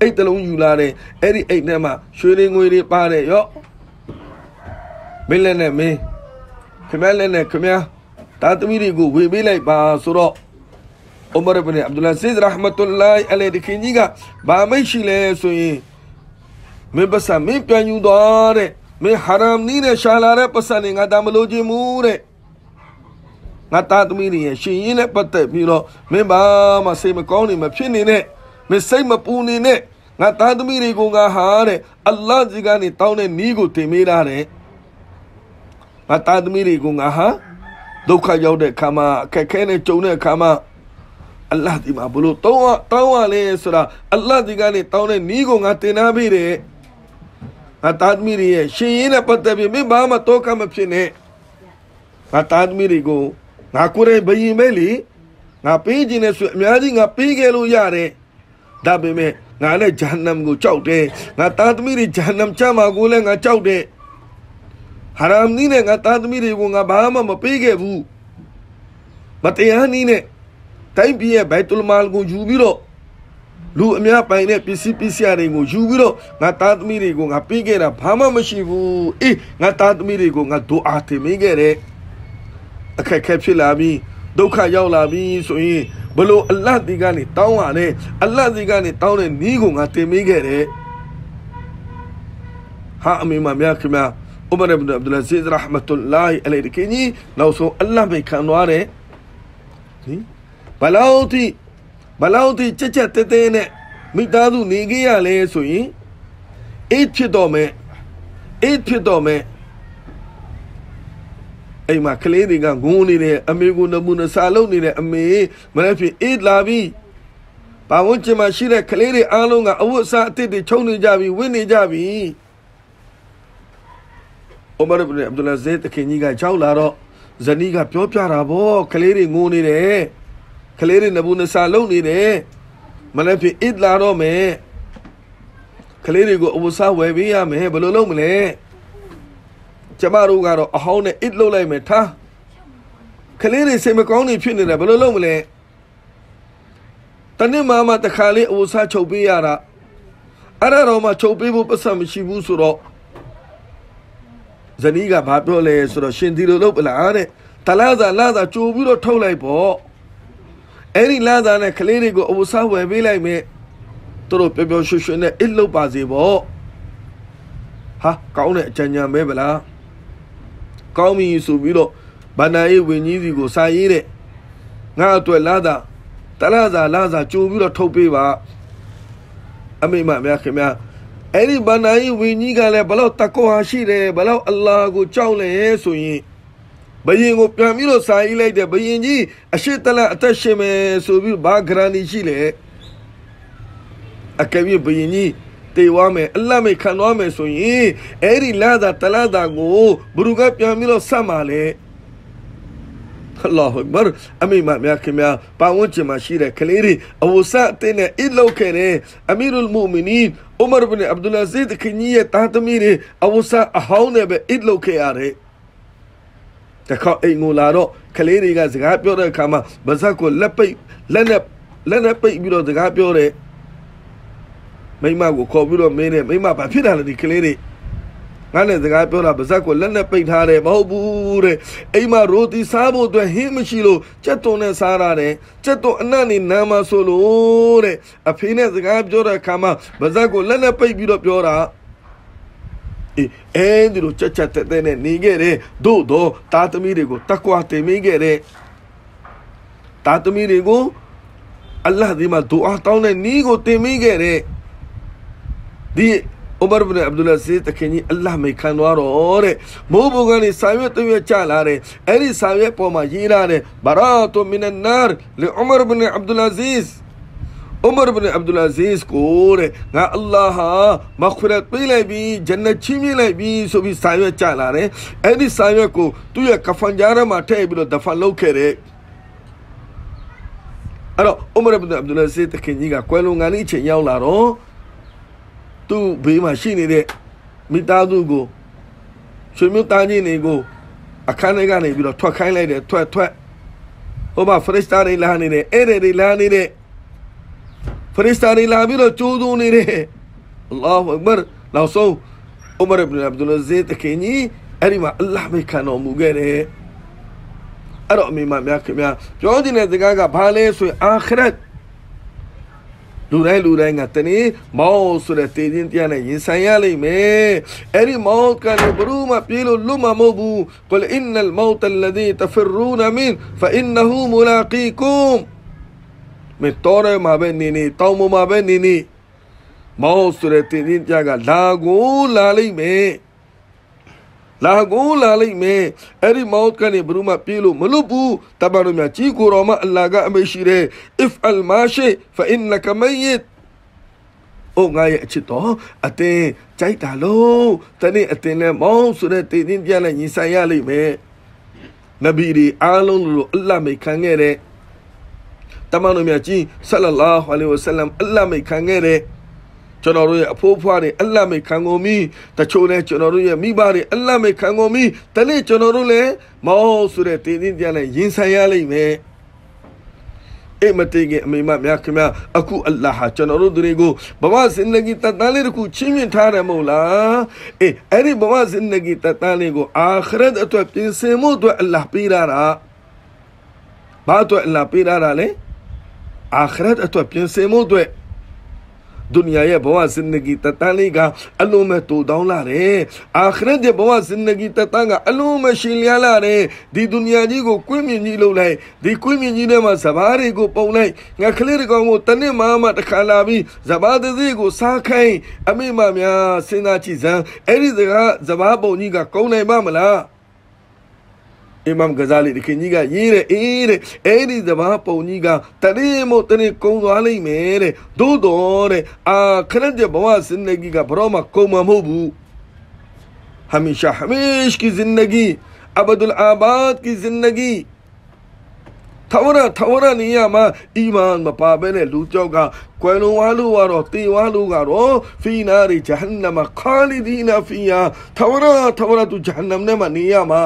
အိတ်တလုံးယူလာတဲ့အဲ့ဒီအိတ်ထဲမှာရွှေတွေငွေတွေပါတယ်ရော့မင်းလည်းနဲ့မင်းခမလည်းနဲ့ခမတာသမီးတွေကိုဝေပေးလိုက်ပါဆိုတော့ဥမရဘ်ဘင်အဗ်ဒူလာဇီဇ်ရဟမတုလာဟ်အလိုင်ဒီခင်ကြီးကဘာမရှိလဲဆိုရင်မင်းပစံမင်းပြန်ယူသွားတဲ့မင်းဟာရမ်နီးနဲ့ရှာလာတဲ့ပစံတွေငါဒါမလို့ခြင်းမူတဲ့ ငါသားသမီးတွေရဲ့ရှင်ရင်းနဲ့ပတ်သက်ပြီးတော့မင်းဘာမှစိတ်မကောင်းနေမဖြစ်နေနဲ့မစိတ်မပူနေနဲ့ငါသားသမီးတွေကိုငါဟာတဲ့အလ္လာဟ်ကြီးကနေတောင်းတဲ့နီးကိုတင်ပေးတာတဲ့ငါသားသမီးတွေကိုငါဟာဒုက္ခရောက်တဲ့ခါမှာအခက်ခဲနဲ့ကြုံတဲ့ခါမှာအလ္လာဟ်ဒီမှာဘလို့တောင်းတောင်းရလဲဆိုတာအလ္လာဟ်ဒီကနေတောင်းတဲ့နီးကိုငါတင်ထားပေးတယ်ငါသားသမီးတွေရဲ့ရှင်ရင်းနဲ့ပတ်သက်ပြီးမင်းဘာမှတောကမဖြစ်နဲ့ငါသားသမီးတွေကို ငါကိုယ်တိုင်ဘယင်ပဲလေငါပေးခြင်းနဲ့ဆိုအများကြီးငါပေးခဲ့လို့ရတယ်ဒါပေမဲ့ငါလည်းဂျဟန္နမ်ကိုကြောက်တယ်ငါသားသမီးတွေဂျဟန္နမ်ချမှာကိုလည်းငါကြောက်တယ်ဟာရမ်နီးနဲ့ငါသားသမီးတွေကိုငါဘာမှမပေးခဲ့ဘူးမတရားနည်းနဲ့တိုင်းပြည်ရဲ့ဘိုက်တူလ်မာလ်ကိုယူပြီးတော့လူအများပိုင်တဲ့ပစ္စည်းပစ္စည်းတွေကိုယူပြီးတော့ငါသားသမီးတွေကိုငါပေးခဲ့တာဘာမှမရှိဘူးအေးငါသားသမီးတွေကိုငါဒူအာတင်မိခဲ့တယ် အခက်ခဲဖြစ်လာပြီးဒုက္ခရောက်လာပြီးဆိုရင်ဘလို့အလ္လာဟ်ဒီကနေတောင်းရတယ်အလ္လာဟ်ဒီကနေတောင်းတဲ့နီးကိုငါတင်မိခဲ့တယ်ဟာအမေမများခင်ဗျာဥမရ်အဗ်ဒူလ်ဇီဇ်ရဟမတ်လာဟီအလိုင်ဒီကင်းကြီးနောက်ဆုံးအလ္လာဟ်ပဲခံသွားတယ်ဟင်ဘလောက်တိဘလောက်တိကြက်ကြက်တဲတဲနဲ့မိသားစုနေခဲ့ရလဲဆိုရင်အေးဖြစ်တော့မယ်အေးဖြစ်တော့မယ် အိမ်မှာကလေးတွေကငုံနေတယ်အမေကိုနမူနစာလုပ်နေတယ်အမေမနေ့ဖြစ်အေးလာပြီဘာဝန်းကျင်မှာရှိတဲ့ကလေးတွေအားလုံးကအဝတ်အစားအသစ်တွေချုံနေကြပြီဝတ်နေကြပြီအိုမာဘ်အဗ်ဒူလာဇေတခင်ကြီးကကြောက်လာတော့ဇနီးကပြောပြတာဗောကလေးတွေငိုနေတယ်ကလေးတွေနဘူးနစာလုံနေတယ်မနေ့ဖြစ်အစ်လာတော့မယ်ကလေးတွေကိုအဝတ်စားဝယ်ပေးရမယ်ဘယ်လိုလုပ်မလဲ ကျမတို့ကတော့အဟောင်းနဲ့အစ်လုပ်လိုက်မယ်ထားကလေးတွေစိတ်မကောင်းနေဖြစ်နေတယ်ဘယ်လိုလုပ်မလဲတနေ့မှမှတခါလေးအဝတ်စားချုပ်ပေးရတာအဲ့ဒါတော့မှချုပ်ပေးဖို့ပတ်စံမရှိဘူးဆိုတော့ဇနီးကဘာပြောလဲဆိုတော့ရှင်ဒီလိုလုပ်ပလားတဲ့တလားစာလာစာကြိုပြီးတော့ထုတ်လိုက်ပေါ့အဲ့ဒီလာစာနဲ့ကလေးတွေကိုအဝစားဝယ်ပေးလိုက်မယ်သူတို့ပျော်ပျော်ရွှင်ရွှင်နဲ့အစ်လုပ်ပါစေပေါ့ဟာကောင်းတဲ့အကြံဉာဏ်ပဲဗလား ကောင်းပြီဆိုပြီးတော့ဗန္ဒာရေးဝင်းကြီးစီကိုစာရေးတဲ့ငါအတွက်လာစာတလားစာလာစာကြိုပြီးတော့ထုတ်ပေးပါအမိမများခင်ဗျာအဲ့ဒီဗန္ဒာရေးဝင်းကြီးကလည်းဘလောက်တကွာရှိတယ်ဘလောက်အလ္လာဟ်ကိုကြောက်လဲဆိုရင်ဘယင်ကိုပြန်ပြီးတော့စာရေးလိုက်တယ်ဘယင်ကြီးအရှိတလအသက်ရှင်မယ်ဆိုပြီးဘာဂရန်ဒီရှိလဲအကယ်၍ဘယင်ကြီး တေဝါမယ်အလ္လာဟ်မိခံသွားမယ်ဆိုရင်အဲ့ဒီလာသာတလာသာကိုဘုရုကပြန်ပြီးတော့ဆက်မှာလေအလ္လာဟ်ဘာအမိမများခင်များပါဝင်ချင်မှာရှိတဲ့ကလေးတွေအဝဆအတင်းနဲ့အစ်လောက်ခဲ့တဲ့အမီရူလ်မူမီနီဥမာဘ်ဘင်အဗ်ဒူလာဇီဒ်ခင်ကြီးရဲ့တာသမီးတွေအဝဆအဟောင်းနဲ့ပဲအစ်လောက်ခဲ့ရတယ်တခါအိမ်ကိုလာတော့ကလေးတွေကစကားပြောတဲ့အခါမှာဗဇက်ကိုလက်ပိတ်လက်နဲ့လက်နဲ့ပိတ်ပြီးတော့စကားပြောတယ် မိမကိုခေါ်ပြီးတော့မင်းနဲ့မိမဘာဖြစ်တာလဲဒီကလေးတွေငါနဲ့စကားပြောတာဗဇက်ကိုလက်နဲ့ပိတ်ထားတယ်မဟုတ်ဘူးတဲ့အိမ်မှာရိုတီစားဖို့အတွက်ဟင်းမရှိလို့ကြက်သွန်နဲ့စားရတယ်ကြက်သွန်အနံ့နေနာမဆိုလို့တဲ့အဖေနဲ့စကားပြောတဲ့အခါမှာဗဇက်ကိုလက်နဲ့ပိတ်ပြီးတော့ပြောတာအေးအဲဒီလိုချက်ချက်တဲ့တဲ့နဲ့နေခဲ့တယ်တို့တော့တာသမီးတွေကိုတကွာတင်မိခဲ့တယ်တာသမီးတွေကိုအလ္လာဟ်ဒီမှာဒူအာတောင်းတဲ့နီးကိုတင်မိခဲ့တယ် ဒီဥမာဘ်ဘင်အဗ်ဒူလာဇီတခင်ကြီးအလ္လာဟ်မိခံသွားတော့တဲ့မိုးဘုံကနေစာရွက်တရွက်ကြလာတယ်အဲ့ဒီစာရွက်ပေါ်မှာရေးထားတယ်ဘာရာတူမင်န်နာရ်လီဥမာဘင်အဗ်ဒူလာဇီဇ်ဥမာဘင်အဗ်ဒူလာဇီဇ်ကိုတဲ့ငါအလ္လာဟ်ဟာမခရတ်ပေးလိုက်ပြီးဂျန်နတ်ချီးမြှင့်လိုက်ပြီးဆိုပြီးစာရွက်ကြလာတယ်အဲ့ဒီစာရွက်ကိုသူ့ရဲ့ကဖန်ကြားထဲမှာထည့်ပြီးတော့ဒဖန်လုပ်ခဲ့တယ်အဲ့တော့ဥမာဘင်အဗ်ဒူလာဇီဇ်တခင်ကြီးကကွယ်လွန်ကနေအချိန်ရောက်လာတော့ သူ့ဘေးမှာရှိနေတဲ့မိသားစုကိုရွှေမြို့သားချင်းတွေကိုအခန်းထဲကနေပြီးတော့ထွက်ခိုင်းလိုက်တယ်ထွက်ထွက်ဟိုမှာဖရစ်စတာတွေလာနေတယ်အဲ့တွေလာနေတဲ့ဖရစ်စတာတွေလာပြီးတော့ကြိုးသွင်းနေတယ်အလ္လာဟူအက်ဘာနောက်ဆုံးဥမာဘ်အဗ်ဒူလဇီတခင်ကြီးအဲ့ဒီမှာအလ္လာဟ်ပဲခံတော်မူခဲ့တယ်အဲ့တော့အမေမများခင်ဗျာပြောတဲ့စကားကဘာလဲဆိုရင်အာခရတ် လူတိုင်းလူတိုင်းကတနေ့မောင်းဆိုတဲ့တည်ခြင်းတရားနဲ့ရင်ဆိုင်ရလိမ့်မယ်အဲ့ဒီမောင်းကနေဘယ်မှပြေးလို့လွတ်မှာမဟုတ်ဘူးကုလအင်နလ်မောတ်အလဒီတဖရူနမင်ဖအင်နဟူမူလာကီကုမ်မေတော်ရမှာပဲနေနေတောင်းပေါ်မှာပဲနေနေမောင်းဆိုတဲ့တည်ခြင်းတရားကလာကိုလာလိမ့်မယ် လာကိုလာလိမ့်မယ်အဲ့ဒီမောက်ကနေဘယ်သူမှပြေးလို့မလွတ်ဘူးတမန်တော်များကြီးကိုတော်မှအလ္လာဟ်ကအမိရှိတယ် if al mashi fa innaka mayyit အိုငါရဲ့အချစ်တော်အတင်းကြိုက်တာလို့တနေ့အတင်းနဲ့မောင်းဆိုတဲ့တည်တင်းပြနဲ့ညီဆိုင်ရလိမ့်မယ်နဗီဒီအားလုံးလိုအလ္လာဟ်မိခံခဲ့တဲ့တမန်တော်များကြီးဆလလာဟူအလိုင်ဝဆလမ်အလ္လာဟ်မိခံခဲ့တဲ့ ကျွန်တော်တို့ရဲ့အဖိုးဖွားတွေအလတ်မိခံကုန်ပြီတချို့လည်းကျွန်တော်တို့ရဲ့မိဘတွေအလတ်မိခံကုန်ပြီတနေ့ကျွန်တော်တို့လည်းမောဆိုတဲ့တည်င်းပြန်လဲရင်ဆိုင်ရလိမ့်မယ်အိမတေကအမိမများခင်ဗျာအခုအလ္လာဟ်ကျွန်တော်တို့တွေကိုဘဝဇင်ဒဂီတတ်တန်းလေးတစ်ခုချင်းမြင့်ထားတယ်မဟုတ်လားအေးအဲ့ဒီဘဝဇင်ဒဂီတတ်တန်းလေးကိုအာခရတ်အတွက်ပြင်ဆင်မှုအတွက်အလ္လာဟ်ပေးတာဘာအတွက်အလ္လာဟ်ပေးတာလဲအာခရတ်အတွက်ပြင်ဆင်မှုအတွက် ဒုနီယာရဲ့ဘဝဇင်ဒဂီတတန်းလေးကအလုံးမဲ့တူတောင်းလာတယ်အာခရတ်ရဲ့ဘဝဇင်ဒဂီတတန်းကအလုံးမဲ့ရှင်လျားလာတယ်ဒီဒုနီယာကြီးကိုကွင်းမြင့်ကြီးလုပ်လိုက်ဒီကွင်းမြင့်ကြီးထဲမှာဇဘာတွေကိုပုံလိုက်ငါကလေးတကောင်ကိုတနစ်မှမှတခါလာပြီးဇဘာတသိကိုစားခိုင်းအမိမများစဉ်းစားကြည့်စမ်းအဲ့ဒီစကားဇဘာပုံကြီးကကုန်းနိုင်ပါမလား အီမမ်ဂဇာလီဒီခင်ကြီးကရေးတဲ့အေးတဲ့အဲ့ဒီသဘာပုံကြီးကတနေ့မို့တနေ့ကုံသွားလိမ့်မယ်တဲ့သို့တော်တဲ့အာခရက်တဲ့ဘဝစင်နဂီကဘရောမကုံမမဟုတ်ဘူးဟမီရှာဟမီရှ်ကီဇင်နဂီအဘဒူလ်အာဘတ်ကီဇင်နဂီထဝရထဝရနေရမှာအီမန်မပါဘဲနဲ့လူကြောက်ကကွယ်လွန်ဝါလို့ကတော့တေဝါလို့ကတော့ဖီနာရီဂျဟန္နမခါလီဒီနာဖီယာထဝရထဝရသူဂျဟန္နမ်နဲ့မနေရမှာ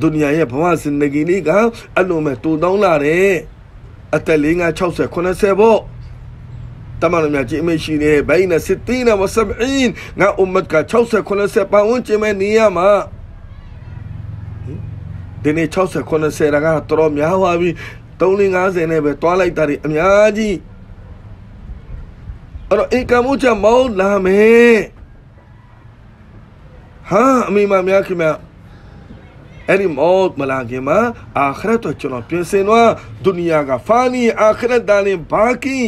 ဒုနီယာရဲ့ဘဝစင်နဂီလေးကအလုံးမဲ့တူတောင်းလာတယ်အသက်လေးငါ60 80ပေါ့တမန်တော်များကြည့်အမေရှိနေဘိုင်းနဲ့60နဲ့70ငါအုမ္မတ်က60 80ပတ်ဝန်းကျင်မဲ့နေရမှာဒီနေ့60 80ကတော်တော်များသွားပြီ350နဲ့ပဲတွားလိုက်တာတွေအများကြီးအဲ့တော့ဧကမှုချက်မောင်းလာမယ်ဟာအမိမများခင်ဗျာ အဲ့ဒီမောတ်မလာခင်မှာအာခရတ်တော့ကျွန်တော်ပြင်ဆင်တော့ဒုနီယာကဖာနီအာခရတ်ဒါလင်ဘာကီ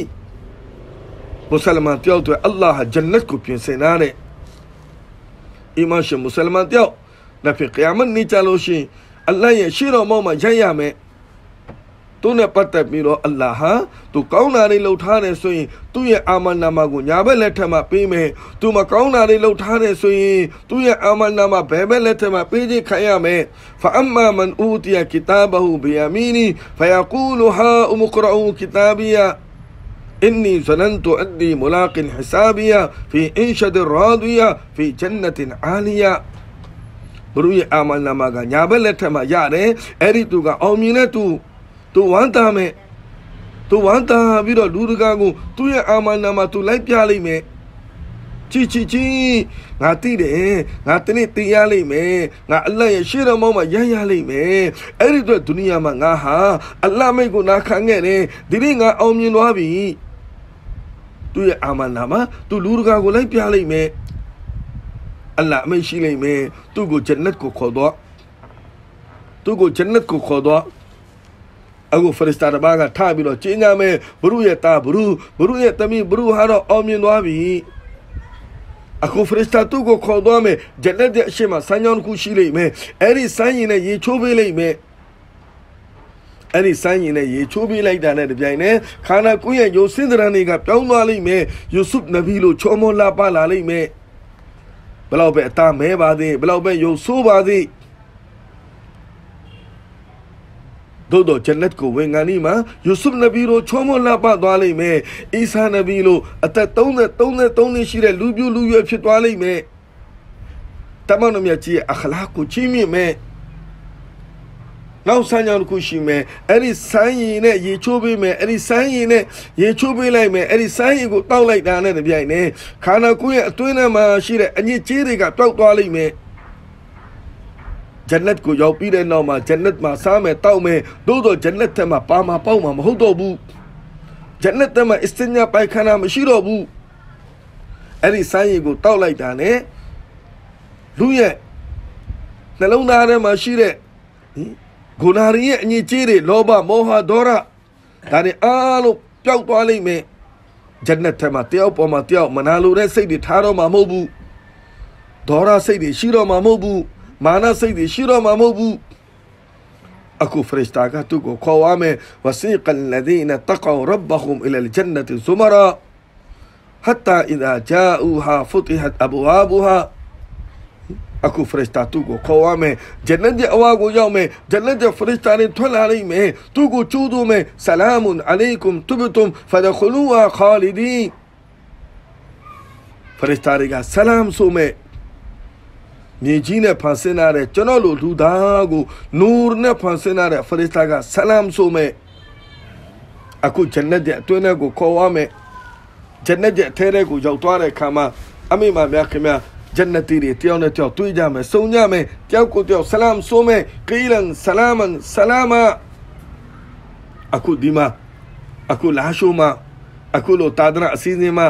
မုဆလမန်တယောက်တော့အလ္လာဟ်ဂျန်နတ်ကိုပြင်ဆင်ထားတဲ့အီမန်ရှင်မုဆလမန်တယောက်လက်ဖြစ်ကယာမတ်နေကြလို့ရှိရင်အလ္လာဟ်ရဲ့ရှေ့တော်မောက်မှာရိုက်ရမယ် သူနဲ့ပတ်သက်ပြီးတော့အလ္လာဟ်ဟာသူကောင်းတာတွေလှုပ်ထားတယ်ဆိုရင်သူ့ရဲ့အာမန်နာမကိုညာဘက်လက်ထက်မှာပေးမယ်သူမကောင်းတာတွေလှုပ်ထားတယ်ဆိုရင်သူ့ရဲ့အာမန်နာမဘယ်ဘက်လက်ထက်မှာပေးခြင်းခံရမယ်ဖအမ္မာမန်ဦးတီယာကီတာဘဟူဘီယာမီနီဖယကူလူဟာအမကရအူကီတာဘီယာ إني ظننت أني ملاق حسابيا في إنشد راضية في جنة عالية ဘုရားအာမနာမကညာဘက်လက်ထက်မှာရတယ်အဲ့ဒီသူကအောင်မြင်တဲ့သူ သူဝမ်းသာမယ်သူဝမ်းသာပြီးတော့လူတကာကိုသူ့ရဲ့အာမနာမှာသူလိုက်ပြလိုက်မယ်ချီချီချီငါသိတယ်ငါတနေ့သိရလိမ့်မယ်ငါအလတ်ရဲ့ရှေ့တော်မောင်းမှာရရလိမ့်မယ်အဲ့ဒီအတွက်ဒုနီယာမှာငါဟာအလတ်မိတ်ကိုနာခံခဲ့တယ်ဒီနေ့ငါအောင်မြင်သွားပြီသူ့ရဲ့အာမနာမှာသူလူတကာကိုလိုက်ပြလိုက်မယ်အလ္လာဟ်အမိတ်ရှိလိမ့်မယ်သူ့ကိုဂျန်နတ်ကိုခေါ်တော့သူ့ကိုဂျန်နတ်ကိုခေါ်တော့ အခုဖရစ်တာတပါးကထပြီးတော့ကျင်းကြမယ်ဘုရုရဲ့သားဘုရုဘုရုရဲ့သမီးဘုရုဟာတော့အောင်မြင်သွားပြီအခုဖရစ်တာသူ့ကိုခေါ်သွားမယ်ဂျန်နတ်ရဲ့အရှိမဆန်းကြောင်းတစ်ခုရှိလိမ့်မယ်အဲ့ဒီဆန်းရင်နဲ့ရေချိုးပေးလိမ့်မယ်အဲ့ဒီဆိုင်းရင်နဲ့ရေချိုးပေးလိုက်တာနဲ့တပြိုင်နက်ခါနာကိုရဲ့ယိုစင်ဒရန်တွေကပြောင်းသွားလိမ့်မယ်ယူဆုနဗီလိုချောမောလာပါလာလိမ့်မယ်ဘလောက်ပဲအသားမဲပါသေးဘလောက်ပဲယုံဆိုးပါသေး တို့တော့ဂျန်နတ်ကိုဝင်ငန်းဒီမှာယူဆုနဗီလိုချောမောလာပါသွားလိမ့်မယ်အီဆာနဗီလိုအသက်30 33နှစ်ရှိတဲ့လူပြိုလူရွယ်ဖြစ်သွားလိမ့်မယ်တမန်တော်မြတ်ကြီးရဲ့အခလာကိုချီးမြှင့်မယ်နောက်ဆန်းကြောင်တစ်ခုရှိမယ်အဲ့ဒီဆန်းရင်နဲ့ရေချိုးပေးမယ်အဲ့ဒီဆန်းရင်နဲ့ရေချိုးပေးလိုက်မယ်အဲ့ဒီဆန်းရင်ကိုတောက်လိုက်တာနဲ့တပြိုင်နက်ခန္ဓာကိုယ်ရဲ့အတွင်းထဲမှာရှိတဲ့အညစ်အကြေးတွေကတောက်သွားလိမ့်မယ် ဂျန်နတ်ကိုရောက်ပြီးတဲ့နောက်မှာဂျန်နတ်မှာစားမယ်တောက်မယ်သို့တော့ဂျန်နတ်ထဲမှာပါမှာပေါက်မှာမဟုတ်တော့ဘူးဂျန်နတ်ထဲမှာအစ္စတင်ညာပိုက်ခန္ဓာမရှိတော့ဘူးအဲ့ဒီဆိုင်းရီကိုတောက်လိုက်တာ ਨੇ လူရဲ့နှလုံးသားထဲမှာရှိတဲ့ဂုဏရီရဲ့အညစ်အကြေးတွေလောဘမောဟဒေါရဒါတွေအားလုံးပျောက်သွားလိမ့်မယ်ဂျန်နတ်ထဲမှာတယောက်ပေါ်မှာတယောက်မနာလိုတဲ့စိတ်တွေထားတော့မှာမဟုတ်ဘူးဒေါရစိတ်တွေရှိတော့မှာမဟုတ်ဘူး معنی سی دی شیر و مامو بو. اكو فرشتا کا تو کو وسيق الذين تقوا ربهم إلى الجنة زمرا. حتى اذا جاءوها فتحت ابوابها اكو فرشتا تو کو قوام جنت دے اوا کو یوم جنت دے فرشتہ نے تھل علی میں تو کو چودو میں سلام عليكم تبتم فدخلوها خالدين فرشتا رگا سلام سو میں မ့်မယ်သူ့ကိုကျူးသွမယ်ဆလာမွန်အလိုင်ကွမ်တူဘတုမ်ဖဒခလူဝါခါလီဒီဖရစ်တာတွေကဆလာမ်ဆိုမယ်မြေကြီးနဲ့ဖန်ဆင်းလာတဲ့ကျွန်တော်လိုလူသားကိုနူရ်နဲ့ဖန်ဆင်းလာတဲ့ဖရစ်တာကဆလာမ်ဆိုမယ်အခုဂျန်နတ်ရဲ့အတွင်းထဲကိုခေါ်ရမယ်ဂျန်နတ်ရဲ့အထဲထဲကိုရောက်သွားတဲ့အခါမှာအမိမများခင်ဗျာဂျန်နတီတွေတယောက်နဲ့တယောက်တွေ့ကြမယ်စုံကြမယ်တယောက်ကိုတယောက်ဆလမ်ဆိုမယ်ကီလန်ဆလာမန်ဆလာမာအခုဒီမှာအခုလာရှိုးမှာအခုလိုတာဒနာအစည်းအဝေးမှာ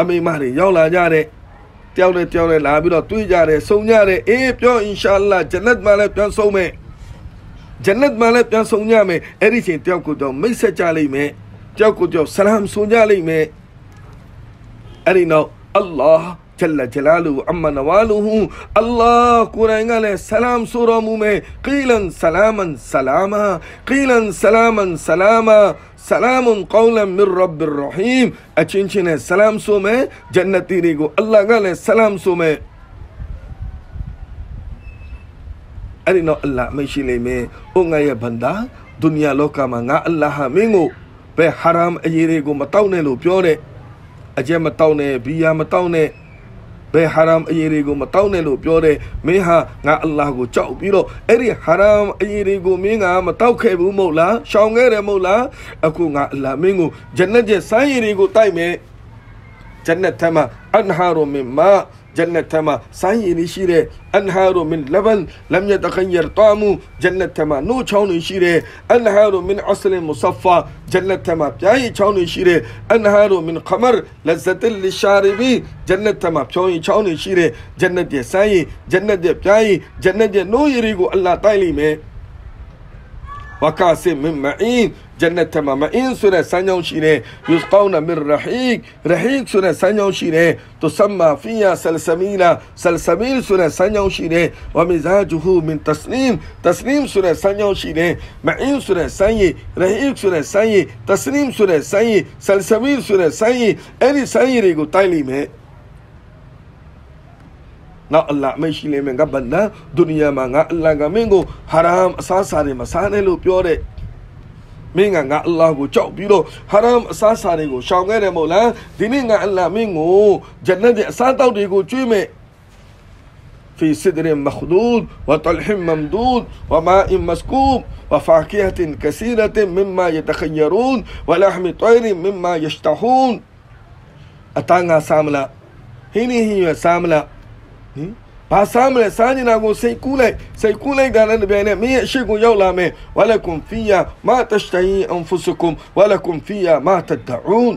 အမိမတွေရောက်လာကြတဲ့ တယောက်နဲ့တယောက်နဲ့လာပြီးတော့တွေ့ကြတယ်စုံကြတယ်အေးပြောအင်ရှာအလ္လာဂျန်နတ်မှာလည်းပြန်ဆုံးမယ်ဂျန်နတ်မှာလည်းပြန်ဆုံးကြမယ်အဲ့ဒီချိန်တယောက်ကိုတယောက်မိတ်ဆက်ကြလိမ့်မယ်တယောက်ကိုတယောက်ဆလမ်ဆိုကြလိမ့်မယ်အဲ့ဒီနောက်အလ္လာဟ် جل جلاله عم نواله الله قرآن عليه السلام سورة مومي قيلا سلاما سلاما قيلا سلاما سلاما سلام قولا من رب الرحيم. أچنچنه سلام سومي جنة ريغو الله عليه السلام سومي. أرينا الله ميشي ماشي ليمي أونغايا بندا دنيا لوكا ما الله مينغو. حرام أيريغو متاونه لو بيوني أجي متاونه بيا متاونه ဘယ်ဟာရမ်အရေးတွေကိုမတောက်နဲ့လို့ပြောတဲ့အကျက်မတောက်နဲ့ဘီယာမတောက်နဲ့ဘယ်ဟာရမ်အရေးတွေကိုမတောင်းနဲ့လို့ပြောတယ်မင်းဟာငါအလ္လာဟ်ကိုကြောက်ပြီးတော့အဲ့ဒီဟာရမ်အရေးတွေကိုမင်းကမတောက်ခဲ့ဘူးမဟုတ်လားရှောင်ခဲ့တယ်မဟုတ်လားအခုငါအလ္လာဟ်မင်းကိုဂျန်နတ်ရဲ့စမ်းရည်တွေကိုတိုက်မယ်ဂျန်နတ်ထဲမှာအန်ဟာရူမင်မာ جنة تما ساي نشيره أنهار من لبن لم يتغير طعمه. جنة تما نو چاون نشيره أنهار من عسل مصفى. جنة تما بياي چاون نشيره أنهار من قمر لذة جنة تما بياي چاون نشيره جنة ساي جنة بياي جنة نو يريغو الله تعالى مي وكاس من معين. ဂျန်နတ်ထမမအင်းဆိုတဲ့စမ်းကြောင်းရှိတယ်ယူစကောင်းနမင်ရဟီရဟီဆိုတဲ့စမ်းကြောင်းရှိတယ်တူဆမ်မာဖီယာဆလဆမီလာဆလဆမီလဆိုတဲ့စမ်းကြောင်းရှိတယ်ဝမီဇာဂျူဟူမင်တစနီမ်တစနီမ်ဆိုတဲ့စမ်းကြောင်းရှိတယ်မအင်းဆိုတဲ့စမ်းရည်ရဟီဆိုတဲ့စမ်းရည်တစနီမ်ဆိုတဲ့စမ်းရည်ဆလဆမီလဆိုတဲ့စမ်းရည်အဲ့ဒီစမ်းရည်တွေကိုတိုက်လိုက်မယ်နောက်အလ္လာဟ်မရှိလိမ့်မယ်ငါဘန္ဒဒုနီယာမှာငါအလ္လာဟ်ကမင်းကိုဟာရမ်အစားအစာတွေမစားနဲ့လို့ပြောတဲ့ မင်းကငါအလ္လာဟ်ကိုကြောက်ပြီးတော့ဟာရမ်အစားအစာတွေကိုရှောင်ခဲ့တယ်မဟုတ်လားဒီနေ့ငါအလ္လာဟ်မင်းကိုဂျန်နတ်ရဲ့အစားတောက်တွေကိုကျွေးမယ် في سدر مخدود وطلح ممدود وماء مسكوب وفاكهة كثيرة مما يتخيرون ولحم طير مما يشتهون أتانا ساملا هيني هي ساملا ဟင် ဘာစားမလဲစားနေတာကိုစိတ်ကူးလိုက်စိတ်ကူးလိုက်တာလည်းပြန်နဲ့မင်းရဲ့အရှိကိုရောက်လာမယ်ဝလကုမ်ဖီယာမာတရှတယီအန်ဖုစကုမ်ဝလကုမ်ဖီယာမာတဒအူန်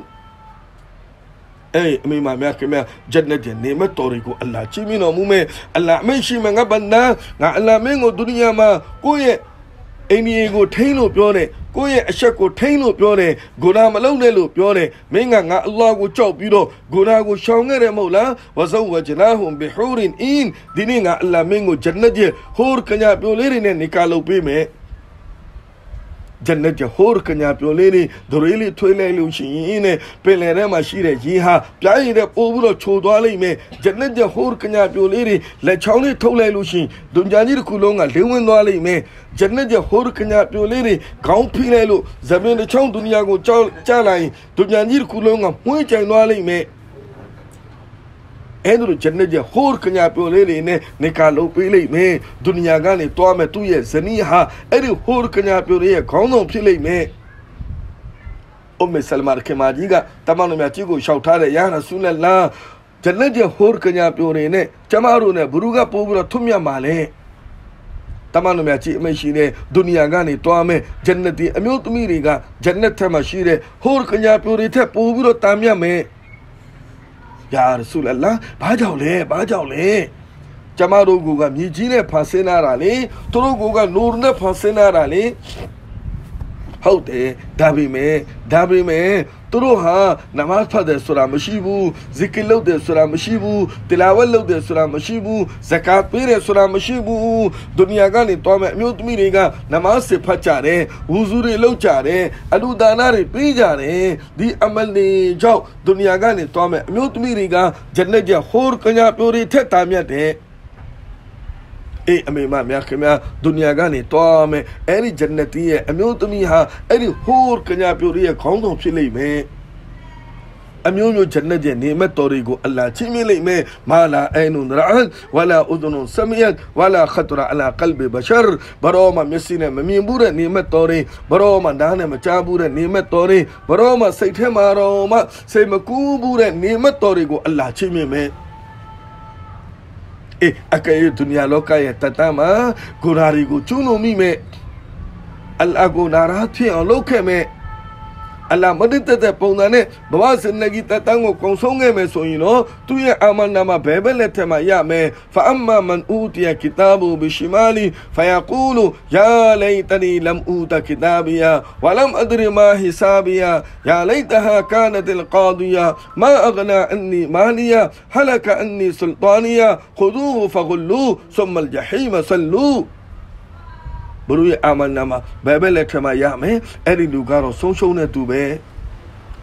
အေးအမိမများခင်ဗျာဂျန်နတ်ရဲ့နေမတော်ရီကိုအလ္လာဟ်ချီးမြှင့်တော်မူမယ်အလ္လာဟ်မရှိမငါဘန္နာငါအလ္လာဟ်မင်းကိုဒုနီယာမှာကိုယ့်ရဲ့ အိန္ဒိယကိုထိန်းလို့ပြောတယ်ကိုယ့်ရဲ့အချက်ကိုထိန်းလို့ပြောတယ်ဂုနာမလုံးနဲ့လို့ပြောတယ်မင်းကငါအလ္လာဟ်ကိုကြောက်ပြီးတော့ဂုနာကိုရှောင်ခဲ့တယ်မဟုတ်လားဝဇဝဂျနာဟွမ်ဘီဟူရင်အင်းဒီနေ့ငါအလ္လာဟ်မင်းကိုဂျန်နတ်ရဲ့ဟိုးကညာပြိုလေးတွေနဲ့နေကာလုပ်ပေးမယ် ဂျန်နတ်ကျဟိုးကညာပြိုလေးတွေဒရွေးလေးထွေးလိုက်လို့ရှိရင်နဲ့ပင်လယ်ထဲမှာရှိတဲ့ရေဟာပြားရည်တဲ့ပို့ပြီးတော့ချိုသွားလိမ့်မယ်ဂျန်နတ်ကျဟိုးကညာပြိုလေးတွေလက်ချောင်းလေးထုတ်လိုက်လို့ရှိရင်ဒုံညာကြီးတစ်ခုလုံးကလင်းဝင်သွားလိမ့်မယ်ဂျန်နတ်ကျဟိုးကညာပြိုလေးတွေခေါင်းဖိလိုက်လို့ဇမင်တစ်ချောင်းဒုနီယာကိုကြောက်ကြလိုက်ရင်ဒုံညာကြီးတစ်ခုလုံးကမှုန့်ကြိုင်သွားလိမ့်မယ် အဲ့လိုဂျန်နတ်ရဲ့ဟိုးကညာပြိုလေးတွေနဲ့နေကာလုပ်ပေးလိုက်မယ်ဒုနီယာကနေတွားမယ်သူ့ရဲ့ဇနီးဟာအဲ့ဒီဟိုးကညာပြိုလေးရဲ့ခေါင်းဆောင်ဖြစ်လိမ့်မယ်အုမ်မေဆလမာခေမာကြီးကတမန်တော်များကြီးကိုလျှောက်ထားတဲ့ယာရဆူလလာဂျန်နတ်ရဲ့ဟိုးကညာပြိုတွေနဲ့ကျမတို့နဲ့ဘုရုကပိုးပြီးတော့ထွတ်မြတ်ပါလေတမန်တော်များကြည်အမရှိတဲ့ဒုနီယာကနေတွားမယ်ဂျန်နတီအမျိုးသမီးတွေကဂျန်နတ်ထက်မှာရှိတဲ့ဟိုးကညာပြိုတွေထက်ပိုပြီးတော့တာမြတ်မယ် ယာရဆူလလာဘာကြောင့်လဲဘာကြောင့်လဲကျမတို့ကမြေကြီးနဲ့ဖန်ဆင်းလာတာလေသူတို့ကနိုးနဲ့ဖန်ဆင်းလာတာလေဟုတ်တယ်ဒါပေမဲ့ဒါပေမဲ့ သူတို့ဟာနမတ်ဖတ်တယ်ဆိုတာမရှိဘူးဇီကီလုပ်တယ်ဆိုတာမရှိဘူးတလာဝတ်လုပ်တယ်ဆိုတာမရှိဘူးဇကာပေးတယ်ဆိုတာမရှိဘူးဒုနီယာကနေတွားမဲ့အမျိုးသမီးတွေကနမတ်စစ်ဖတ်ကြတယ်ဝူဇူတွေလုပ်ကြတယ်အလူဒါနာတွေပေးကြတယ်ဒီအမလီကြောင့်ဒုနီယာကနေတွားမဲ့အမျိုးသမီးတွေကဂျန်နတ်ကျဟိုးကညာပြိုတွေထက်တာမြတ်တယ် အေးအမေမများခင်ဗျာဒုနီယာကနေတွားမယ်အဲ့ဒီဂျန်နတီရဲ့အမျိုးသမီးဟာအဲ့ဒီဟိုးကညာပြိုရဲ့ခေါင်းဆောင်ဖြစ်လိမ့်မယ်အမျိုးမျိုးဂျန်နတ်ရဲ့နေမတ်တော်တွေကိုအလ္လာဟ်ချီးမြှင့်လိုက်မယ်မာလာအိနုန်ရာအန်ဝလာဥဒနုန်ဆမီယတ်ဝလာခတရာအလာကလ်ဘီဘရှာဘရောမမျက်စိနဲ့မမြင်ဘူးတဲ့နေမတ်တော်တွေဘရောမနားနဲ့မကြားဘူးတဲ့နေမတ်တော်တွေဘရောမစိတ်ထဲမှာတော့မှစိတ်မကူးဘူးတဲ့နေမတ်တော်တွေကိုအလ္လာဟ်ချီးမြှင့်မယ် အေးအကယ်၍ဒုနီယာလောကရဲ့တတမှာဂူရာရီကိုကျူးလွန်မိမဲ့အလ္လာဟ်ကိုနာရာဖြစ်အောင်လုပ်ခဲ့မဲ့ اللہ مدد تے پوندہ نے بوا زندگی تتنگو کونسوں گے میں سوئینو تو یہ آمن نما بھیبے لیتے ما یا میں فَأَمَّا مَنْ اُوْتِيَ كِتَابُ بِشِمَالِ فَيَقُولُ يَا لَيْتَنِي لَمْ اُوْتَ كِتَابِيَا وَلَمْ أَدْرِ مَا حِسَابِيَا يَا لَيْتَهَا كَانَتِ الْقَاضِيَا مَا أَغْنَى عَنِّي مَالِيَا هَلَكَ عَنِّي سُلْطَانِيَا خُذُوهُ فَغُلُّوهُ ثُمَّ الْجَحِيمَ صَلُّوهُ ဘလူရဲ့အာမနာမှာဘယ်ဘက်လက်ထက်မှာရမယ်အဲ့ဒီလူကတော့ဆုံးရှုံးတဲ့သူပဲ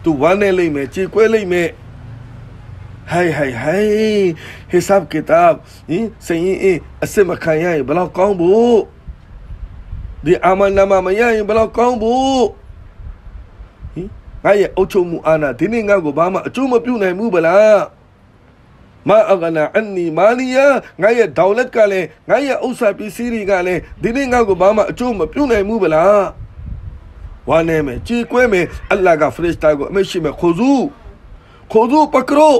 သူဝမ်းနေလိမ့်မယ်ကြေကွဲလိမ့်မယ်ဟိုင်ဟိုင်ဟိုင်ဟိဆပ်ကီတာဘ်ဟင်စရင်အအစစ်မခံရရင်ဘယ်လောက်ကောင်းဖို့ဒီအာမနာမှာမရရင်ဘယ်လောက်ကောင်းဖို့ဟင်ငါရဲ့အုတ်ချုပ်မှုအာဏာဒီနေ့ငါ့ကိုဘာမှအကျိုးမပြုနိုင်ဘူးဗလား မာအဂနာအန်နီမာလီယာငါရဲ့ဒေါလက်ကလည်းငါရဲ့ဥစ္စာပစ္စည်းတွေကလည်းဒီနေ့ငါ့ကိုဘာမှအကျိုးမပြုနိုင်ဘူးဗလားဝါနေမယ်ကြည်ကွဲမယ်အလ္လာဟ်ကဖရစ်တာကိုအမရှိမယ်ခိုဇူခိုဇူပကရို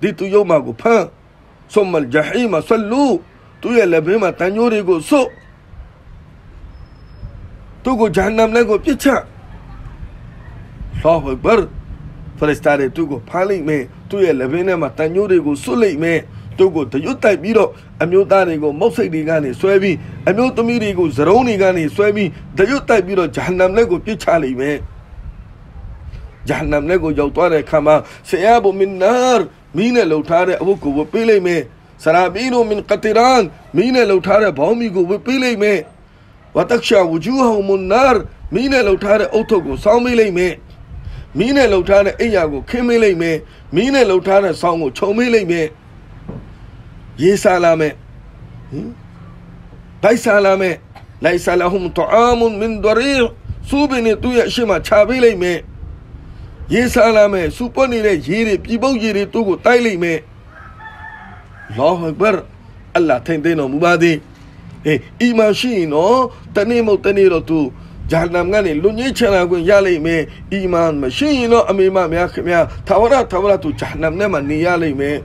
ဒီသူယုံမှာကိုဖမ်းဆုမလ်ဂျဟီမဆလူသူရဲ့လက်ဘေးမှာတန်ညိုးတွေကိုစွတ်သူကိုဂျဟန္နမ်လည်းကိုပြစ်ချလောဟ်ဘာ ဖရစ်တာတွေသူကိုဖမ်းလိုက်မယ်သူ့ရဲ့လက်ဘင်းထဲမှာတန်ညိုးတွေကိုစွတ်လိုက်မယ်သူ့ကိုတရွတ်တိုက်ပြီးတော့အမျိုးသားတွေကိုမုတ်စိတ်တွေကနေဆွဲပြီးအမျိုးသမီးတွေကိုဇရုံးတွေကနေဆွဲပြီးတရွတ်တိုက်ပြီးတော့ဂျဟန္နမ်လက်ကိုပြစ်ချလိုက်မယ်ဂျဟန္နမ်လက်ကိုရောက်သွားတဲ့အခါမှာဆယာဘူမင်နာမီးနဲ့လှုပ်ထားတဲ့အဝတ်ကိုဝတ်ပေးလိုက်မယ်ဆရာဘီနိုမင်ကတီရန်မီးနဲ့လှုပ်ထားတဲ့ဘောင်းမီကိုဝတ်ပေးလိုက်မယ်ဝတ်တက်ရှာဝဂျူဟူမွန်နာမီးနဲ့လှုပ်ထားတဲ့အုတ်ထုပ်ကိုစောင်းပေးလိုက်မယ် မီးနဲ့လှုပ်ထားတဲ့အိယာကိုခင်းမေးလိုက်မယ်မီးနဲ့လှုပ်ထားတဲ့ဆောင်းကိုခြုံမေးလိုက်မယ်ရေးစားလာမယ်ဟင်လိုက်စားလာမယ်လိုက်စားလာဟွမ်တူအာမွန်မင်ဒရီစူဘင်းနဲ့သူ့ရဲ့အရှိမခြာပေးလိုက်မယ်ရေးစားလာမယ်စူပွနေတဲ့ရေတွေပြည်ပုတ်ရေတွေသူ့ကိုတိုက်လိုက်မယ်လောဟ်အဘာအလ္လာဟ်ထိန်သိမ်းတော်မူပါသည်အေးအီမာရှိရင်တော့တနေ့မဟုတ်တနေ့တော့သူ ဂျာနမ်ကနေလူညစ်ချလာခွင့်ရလိမ့်မယ်အီမန်မရှိရင်တော့အမေမများခင်ဗျာသာဝရသာဝရသူဂျာနမ်နဲ့မှနေရလိမ့်မယ်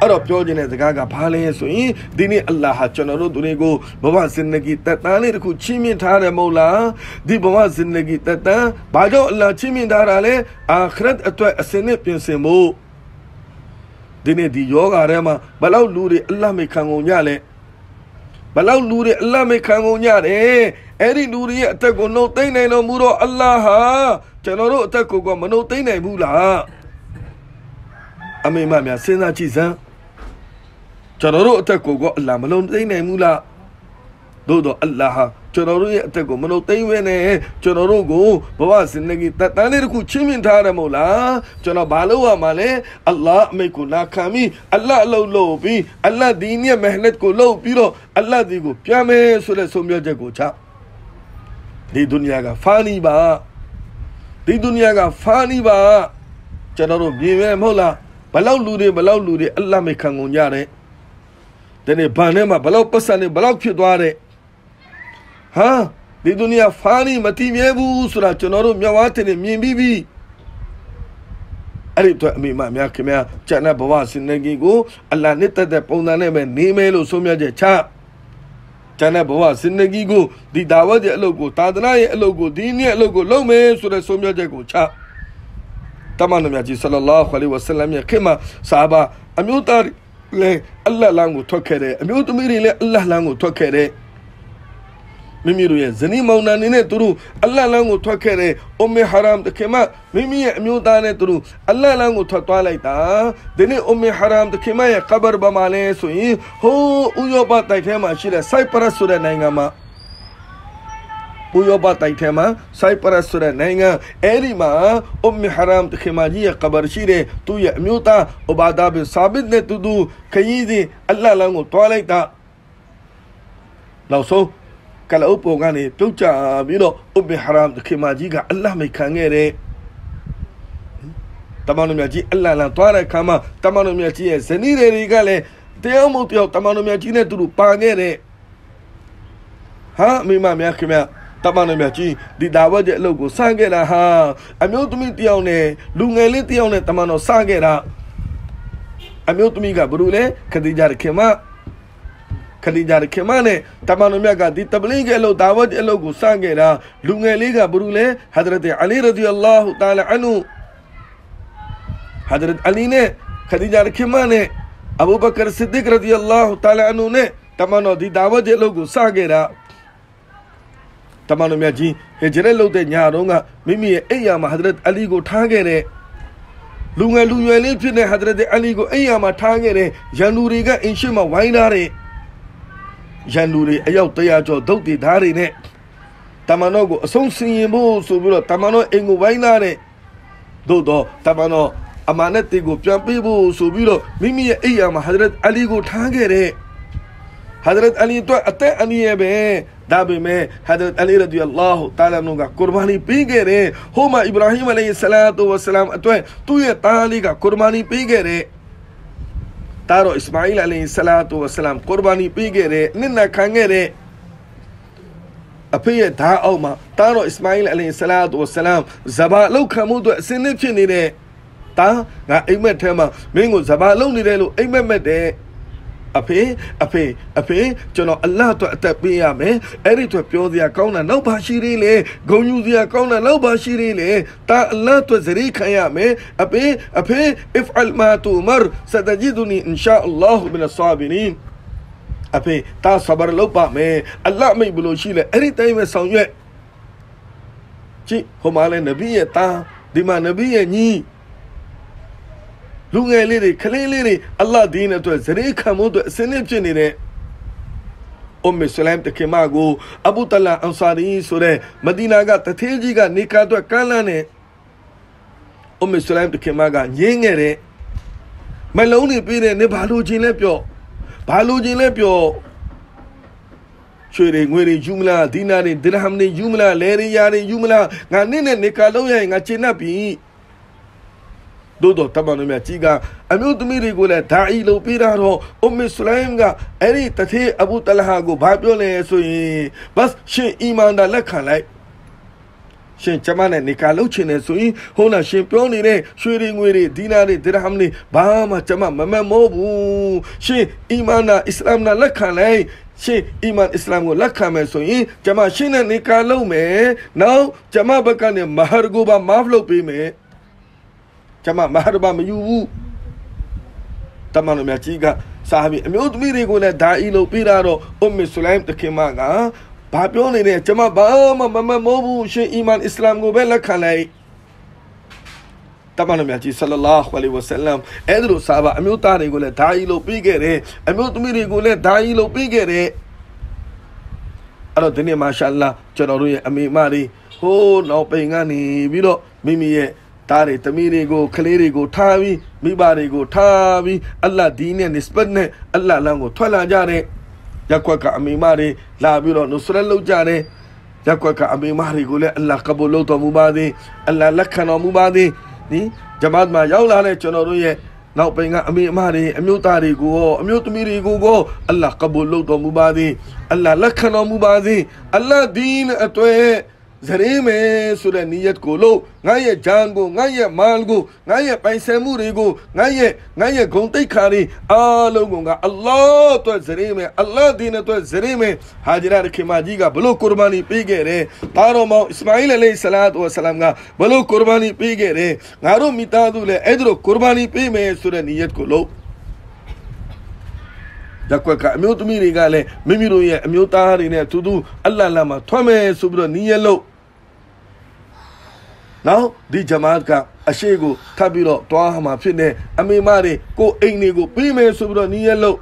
အဲ့တော့ပြောခြင်းတဲ့စကားကဘာလဲဆိုရင်ဒီနေ့အလ္လာဟ်ဟာကျွန်တော်တို့သူတွေကိုဘဝဇင်နဂီတက်တန်းလေးတစ်ခုချီးမြှင့်ထားတယ်မဟုတ်လားဒီဘဝဇင်နဂီတက်တန်းဘာကြောင့်အလ္လာဟ်ချီးမြှင့်ထားတာလဲအာခရတ်အတွက်အစင်းနဲ့ပြင်ဆင်ဖို့ဒီနေ့ဒီယောဂါထဲမှာဘလောက်လူတွေအလ္လာဟ်မိခံကုန်ကြလဲ ဘလောက်လူတွေအလ္လာဟ်မိခံကုန်ကြတယ်အဲ့ဒီလူတွေရဲ့အသက်ကိုနှုတ်သိမ့်နိုင်တော်မူတော့အလ္လာဟ်ဟာကျွန်တော်တို့အသက်ကိုကမနှုတ်သိမ့်နိုင်ဘူးလားအမေမများစဉ်းစားကြည့်စမ်းကျွန်တော်တို့အသက်ကိုကအလ္လာဟ်မလုံးသိမ့်နိုင်ဘူးလားသို့တော့အလ္လာဟ်ဟာ ကျွန်တော်တို့ရဲ့အသက်ကိုမနှုတ်သိမ့်ဝဲနဲ့ကျွန်တော်တို့ကိုဘဝဇင်နဂီတတ်တန်းလေးတစ်ခုချင်းမြင်ထားတယ်မို့လားကျွန်တော်ဘာလို့ရမှာလဲအလ္လာဟ်အမိတ်ကိုနာခံပြီးအလ္လာဟ်အလုပ်လုပ်ပြီးအလ္လာဟ်ဒီနဲ့မဟလတ်ကိုလုပ်ပြီးတော့အလ္လာဟ်ဒီကိုပြန်မယ်ဆိုတဲ့ဆုံးဖြတ်ချက်ကိုချဒီဒုနီယာကဖာနီပါဒီဒုနီယာကဖာနီပါကျွန်တော်တို့မြင်ရမဟုတ်လားဘလောက်လူတွေဘလောက်လူတွေအလ္လာဟ်မိခံကုန်ကြတယ်ဒီနေ့ဘာနဲ့မှဘလောက်ပတ်စံနေဘလောက်ဖြစ်သွားတဲ့ ဟာဒီဒုနီယာဖာနီမတိမြဲဘူးဆိုတာကျွန်တော်တို့မျက်ဝါးထင်နေမြင်ပြီးပြီအဲ့ဒီတော့အမိမများခင်ဗျာကျန်တဲ့ဘဝစင်နေကြီးကိုအလ္လာဟ်နဲ့တက်တဲ့ပုံစံနဲ့ပဲနေမယ်လို့ဆုံးဖြတ်ချက်ချဂျန်တဲ့ဘဝဇင်နဂီကိုဒီဒါဝတ်ရဲ့အလုပ်ကိုသာသနာရဲ့အလုပ်ကိုဒီနည်းအလုပ်ကိုလုပ်မယ်ဆိုတဲ့ဆုံးဖြတ်ချက်ကိုချတမန်တော်မြတ်ကြီးဆလလောလဟ်အလိုင်းဝဆလမ်ရဲ့ခေတ်မှာဆာဘာအမျိုးသားလည်းအလ္လာဟ်လမ်းကိုထွက်ခဲ့တယ်အမျိုးသမီးတွေလည်းအလ္လာဟ်လမ်းကိုထွက်ခဲ့တယ် မိမိတို့ရဲ့ဇနီးမောင်နှံနေနဲ့သူတို့အလ္လာဟ်လမ်းကိုထွက်ခဲ့တယ်။အုမ်မေဟာရမ်တခေမမိမိရဲ့အမျိုးသားနဲ့သူတို့အလ္လာဟ်လမ်းကိုထွက်သွားလိုက်တာ။ဒီနေ့အုမ်မေဟာရမ်တခေမရဲ့ကဘာဘမှာလဲဆိုရင်ဟိုးဥရောပတိုက်ထဲမှာရှိတဲ့ဆိုက်ပရပ်ဆိုတဲ့နိုင်ငံမှာဥရောပတိုက်ထဲမှာဆိုက်ပရပ်ဆိုတဲ့နိုင်ငံအဲ့ဒီမှာအုမ်မီဟာရမ်တခေမာကြီးရဲ့ကဘာရှိတဲ့သူ့ရဲ့အမျိုးသားအဘာဒါဘင်ဆာဘစ်နဲ့တူတူခရီးစဉ်အလ္လာဟ်လမ်းကိုတွားလိုက်တာနောက်ဆုံး ကလအုပ်ပုံကနေပြုတ်ကြပြီးတော့အုမ်မီဟာရမ်တခေမာကြီးကအလ္လာဟ်မိခံခဲ့တဲ့တမန်တော်မြတ်ကြီးအလ္လာဟ်လမ်းတွားတဲ့အခါမှာတမန်တော်မြတ်ကြီးရဲ့ဇနီးတွေကလည်းတရားမှုတယောက်တမန်တော်မြတ်ကြီးနဲ့တူတူပါခဲ့တဲ့ဟာမိမများခင်ဗျာတမန်တော်မြတ်ကြီးဒီဒါဝတ်ရဲ့အလုပ်ကိုစခဲ့တာဟာအမျိုးသမီးတယောက်နဲ့လူငယ်လေးတယောက်နဲ့တမန်တော်စခဲ့တာအမျိုးသမီးကဘယ်လိုလဲခဒီဂျာခင်မ ခဒီဂျာခင်မနဲ့တမန်တော်မြတ်ကဒီတပလင်းကအလုပ်ဒါဝတ်ရဲ့အလုပ်ကိုစခဲ့တာလူငယ်လေးကဘယ်လိုလဲဟဒရတ်အလီရဒီအလာဟူတာလာအနူဟဒရတ်အလီနဲ့ခဒီဂျာခင်မနဲ့အဘူဘကရ်ဆစ်ဒီကရဒီအလာဟူတာလာအနူနဲ့တမန်တော်ဒီဒါဝတ်ရဲ့အလုပ်ကိုစခဲ့တာတမန်တော်မြတ်ကြီးဟေဂျရက်လုပ်တဲ့ညတုန်းကမိမိရဲ့အိယာမှာဟဒရတ်အလီကိုထားခဲ့တဲ့လူငယ်လူရွယ်လေးဖြစ်တဲ့ဟဒရတ်အလီကိုအိယာမှာထားခဲ့တဲ့ရန်သူတွေကအင်ရှိမဝိုင်းလာတဲ့ ရန်သူတွေအယောက်တရာကျော်ဒုတ်တွေဓာတ်တွေနဲ့တမန်တော်ကိုအဆုံးစီရင်ဖို့ဆိုပြီးတော့တမန်တော်အိမ်ကိုဝိုင်းလာတဲ့သို့တော့တမန်တော်အမာနတ်တွေကိုပြန်ပေးဖို့ဆိုပြီးတော့မိမိရဲ့အိယာမှာဟဒရတ်အလီကိုထားခဲ့တဲ့ဟဒရတ်အလီတော့အသက်အနည်းရဲ့ပဲဒါပေမဲ့ဟဒရတ်အလီရဒီအလာဟူတာလာနုကကုရ်ဘာနီပေးခဲ့တယ်ဟိုမှာအစ္စရာဟိမအလိုင်ဆလာတူဝဆလမ်အတွက်သူ့ရဲ့သားလေးကကုရ်ဘာနီပေးခဲ့တ ယ်တာတော့အစ္စမာအီလအလိုင်ဆလာတူဝဆလမ်ကုရ်ဘာနီပေးခဲ့တယ်နင့်နာခံခဲ့တဲ့အဖေရဲ့ဓာအောက်မှာတာတော့အစ္စမာအီလအလိုင်ဆလာတူဝဆလမ်ဇဘာလောက်ခံမှုအတွက်အစင်းနဲ့ဖြစ်နေတဲ့တာငါအိမ်မက်ထဲမှာမင်းကိုဇဘာလုံနေတယ်လို့အိမ်မက်မက်တယ် အဖေအဖေအဖေကျွန်တော်အလတ်အတွက်အသက်ပေးရမယ်အဲ့ဒီအတွက်ပြောစရာကောင်းတာနောက်ပါရှိသေးလေဂုံယူစရာကောင်းတာနောက်ပါရှိသေးလေတာအလတ်အတွက်ဇရီခံရမယ်အဖေအဖေ if al ma tumar satajiduni insha Allah min as-sabirin အဖေတာဆဘာလုပ်ပါမယ်အလတ်မိတ်ဘလို့ရှိလဲအဲ့ဒီတိုင်းပဲဆောင်ရွက်ကြည့်ဟိုမှာလဲနဗီရဲ့တာဒီမှာနဗီရဲ့ညီ လူငယ်လေးတွေကလေးလေးတွေအလ္လာဟ်ဒီင်းအတွက်ဇရေခံမှုအတွက်အစင်းနဲ့ဖြစ်နေတဲ့အုမ်မဆလမ်တခေမကိုအဘူတလာအန်ဆာရီဆိုတဲ့မဒီနာကတထေးကြီးကနေကာအတွက်ကမ်းလန်းနေအုမ်မဆလမ်တခေမကငင်းငယ်တဲ့မလုံးတွေပြီးတဲ့နေဘာလို့ချင်းလဲပြောဘာလို့ချင်းလဲပြောရွှေတွေငွေတွေယူမလားဒီနာတွေဒရဟမ်တွေယူမလားလဲရီယာတွေယူမလားငါနေ့နဲ့နေကာလုံးရရင်ငါချေနှပ်ပြီ တို့တော့တမန်တော်မြတ်ကြီးကအမျိုးသမီးတွေကိုလည်းဒါအီလို့ပေးတာတော့အုမ်မဆလိုင်ကအဲ့ဒီတထေးအဘူတလဟာကိုဘာပြောလဲဆိုရင်ဘတ်ရှင်အီမန်ဒါလက်ခံလိုက်ရှင်ကျမနဲ့နေကာလုပ်ချင်တယ်ဆိုရင်ဟိုနာရှင်ပြောနေတဲ့ရွှေတွေငွေတွေဒီနာတွေဒီရဟမ်တွေဘာမှကျမမမတ်မိုးဘူးရှင်အီမန်နာအစ္စလာမ်နာလက်ခံလိုက်ရှင်အီမန်အစ္စလာမ်ကိုလက်ခံမယ်ဆိုရင်ကျမရှင်နဲ့နေကာလုပ်မယ်နောက်ကျမဘက်ကနေမဟာရကိုပါမာဖလုပ်ပေးမယ် ကျွန်မမဟာရဘမယူဘူးတမန်တော်မြတ်ကြီးကဆာဟဘီအမျိုးသမီးတွေကိုလည်းဒါအီလို့ပြီးတာတော့အုမ်မဆူလိုင်တခင်မကဘာပြောနေလဲကျွန်မဘာမှမမမိုးဘူးရှင်အီမန်အစ္စလာမ်ကိုပဲလက်ခံလိုက်တမန်တော်မြတ်ကြီးဆလလာဟ်အလိုင်ဝဆလမ်အဲ့ဒါလိုဆာဘာအမျိုးသားတွေကိုလည်းဒါအီလို့ပြီးခဲ့တယ်အမျိုးသမီးတွေကိုလည်းဒါအီလို့ပြီးခဲ့တယ်အဲ့တော့ဒီနေ့မာရှာအလ္လာကျွန်တော်တို့ရဲ့အမေမတွေဟိုးနောက်ပိန်ကနေပြီးတော့မိမိရဲ့ သားတွေသမီးတွေကိုကလေးတွေကိုထားပြီးမိဘတွေကိုထားပြီးအလ္လာဟ်ဒီနဲ့နစ်ဘတ်နဲ့အလ္လာဟ်လမ်းကိုထွက်လာကြတဲ့ရက်ွက်ကအမိမတွေလာပြီးတော့နုစရတ်လုပ်ကြတဲ့ရက်ွက်ကအမိမတွေကိုလည်းအလ္လာဟ်ကဘူလုပ်တော်မူပါသည်အလ္လာဟ်လက်ခံတော်မူပါသည်ဒီဂျမတ်မှာရောက်လာတဲ့ကျွန်တော်တို့ရဲ့နောက်ပိန်ကအမိအမတွေအမျိုးသားတွေကိုရောအမျိုးသမီးတွေကိုကောအလ္လာဟ်ကဘူလုပ်တော်မူပါသည်အလ္လာဟ်လက်ခံတော်မူပါသည်အလ္လာဟ်ဒီနဲ့အတွေ့ ဇရေမယ်ဆိုတဲ့နီယတ်ကိုလို့ငါရဲ့ဂျန်ကိုငါရဲ့မာလ်ကိုငါရဲ့ပိုင်ဆိုင်မှုတွေကိုငါရဲ့ငါရဲ့ဂုဏ်တိတ်ခါတွေအားလုံးကိုကအလ္လာဟ်အတွက်ဇရေမယ်အလ္လာဟ်ဒီနဲ့အတွက်ဇရေမယ်ဟာဂျရာခေမာကြီးကဘလို့ကုရ်ဘာနီပေးခဲ့တယ်တာတော်မောင်အစ္စမာအီလ်အလိဆလာတ်ဝဆလမ်ကဘလို့ကုရ်ဘာနီပေးခဲ့တယ်ငါတို့မိသားစုလည်းအဲ့ဒါလိုကုရ်ဘာနီပေးမယ်ဆိုတဲ့နီယတ်ကိုလို့ရက်ွက်ကအမျိုးသမီးတွေကလည်းမိမိတို့ရဲ့အမျိုးသားတွေနဲ့အတူတူအလ္လာဟ်လာမှာထွက်မယ်ဆိုပြီးတော့နီးရလို့ နောက်ဒီဂျမာတ်ကအရှိကိုထပ်ပြီးတော့တွားမှာဖြစ်နေအမေမတွေကိုအိမ်တွေကိုပြီးမယ်ဆိုပြီးတော့နီးရလို့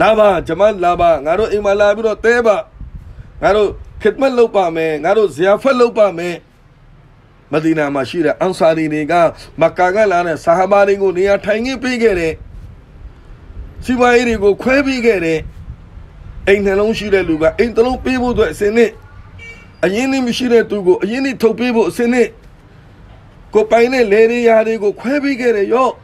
လာပါဂျမာတ်လာပါငါတို့အိမ်မှာလာပြီးတော့တဲပါငါတို့ခစ်မတ်လုပ်ပါမယ်ငါတို့ဇီယာဖတ်လုပ်ပါမယ်မဒီနာမှာရှိတဲ့အန်ဆာရီတွေကမက္ကာကလာတဲ့ဆာဟာဘာတွေကိုနေရာထိုင်ခင်းပေးခဲ့တယ်စီပွားရေးတွေကိုခွဲပြီးခဲ့တယ်အိမ်နှလုံးရှိတဲ့လူကအိမ်တစ်လုံးပေးဖို့အတွက်အစင်းနဲ့အရင်နေ့မရှိတဲ့သူကိုအရင်နေ့ထုတ်ပေးဖို့အစင်းနဲ့ ကိုပိုင်တဲ့လေရီယာတွေကိုခွဲပြီးခဲ့တယ်ရော့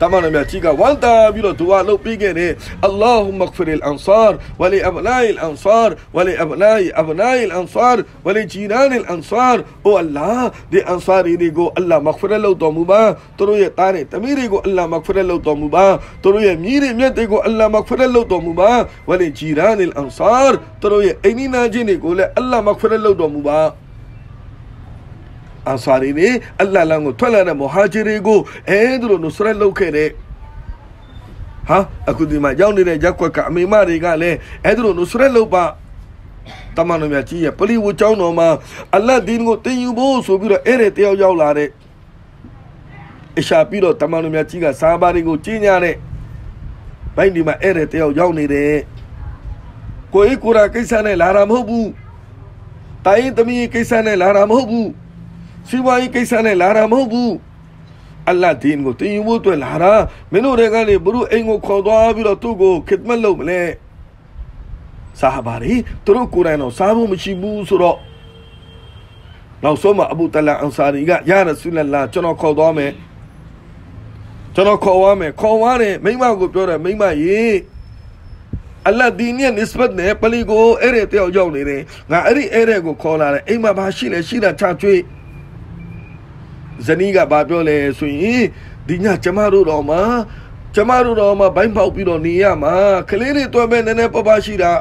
တမန်တော်မြတ်ကြီးကဝန်တာပြီးတော့ဒူအာလုပ်ပြီးခဲ့တယ်အလ္လာဟူမဂ်ဖီရ်အန်ဆာရ်ဝလီအဘနာအီအန်ဆာရ်ဝလီအဘနာအဘနာအန်ဆာရ်ဝလီဂျီရန်အန်ဆာရ်အိုအလ္လာဒီအန်ဆာရီတွေကိုအလ္လာမဂ်ဖီရ်လုပ်တော်မူပါသူတို့ရဲ့တားတဲ့တမီးတွေကိုအလ္လာမဂ်ဖီရ်လုပ်တော်မူပါသူတို့ရဲ့မြည်တွေမြတ်တွေကိုအလ္လာမဂ်ဖီရ်လုပ်တော်မူပါဝလီဂျီရန်အန်ဆာရ်သူတို့ရဲ့အိမ်နီးနားချင်းတွေကိုလည်းအလ္လာမဂ်ဖီရ်လုပ်တော်မူပါ အန်ဆာရီတွေအလ္လာလန်ကိုထွက်လာတဲ့မူဟာဂျီတွေကိုအဲသူတို့နုစရက်လုပ်ခဲ့တဲ့ဟာအခုဒီမှာရောက်နေတဲ့ရက်ွက်ကအမေမတွေကလည်းအဲ့ဒါလိုနုစရက်လုပ်ပါတမန်တော်မြတ်ကြီးရဲ့ပလီဝကျောင်းတော်မှာအလတ်ဒီန်ကိုတင်ယူဖို့ဆိုပြီးတော့အဲ့ဒီတယောက်ရောက်လာတဲ့အရှာပြီးတော့တမန်တော်မြတ်ကြီးကစာပါတွေကိုကြီးညာတဲ့ဘိုင်းဒီမှာအဲ့ဒီတယောက်ရောက်နေတယ်ကိုယ်ကိုယ်ရာကိစ္စနဲ့လာတာမဟုတ်ဘူးတိုင်းသမီးကိစ္စနဲ့လာတာမဟုတ်ဘူး စီဝါရေးကိစ္စနဲ့လာတာမဟုတ်ဘူးအလ္လာဟ်ဒင်းကိုတင်ယူဖို့အတွက်လာတာမင်းတို့တွေကလေဘုရုအိမ်ကိုခေါ်သွားပြီးတော့သူ့ကိုခစ်မတ်လုပ်မလဲဆာဟာဘာတွေသူတို့ကိုယ်တိုင်တော့စားဖို့မရှိဘူးဆိုတော့နောက်ဆုံးမှာအဘူတလာအန်ဆာရီကယာရဆူလလာကျွန်တော်ခေါ်သွားမယ်ကျွန်တော်ခေါ်သွားမယ်ခေါ်သွားတယ်မိမကိုပြောတယ်မိမရေအလ္လာဟ်ဒီနဲ့ nisbat နဲ့ပလီကိုအဲ့ဒီတယောက်ရောက်နေတယ်ငါအဲ့ဒီအဲ့ဒီကိုခေါ်လာတယ်အိမ်မှာဘာရှိလဲရှိတာချကျွေး ဇနီးကဘာပြောလဲဆိုရင်ဒီညကျမတို့တော့မှကျမတို့တော့မှဘိုင်းပေါက်ပြီးတော့နေရမှာကလေးတွေတွဲမဲ့နည်းနည်းပပရှိတာ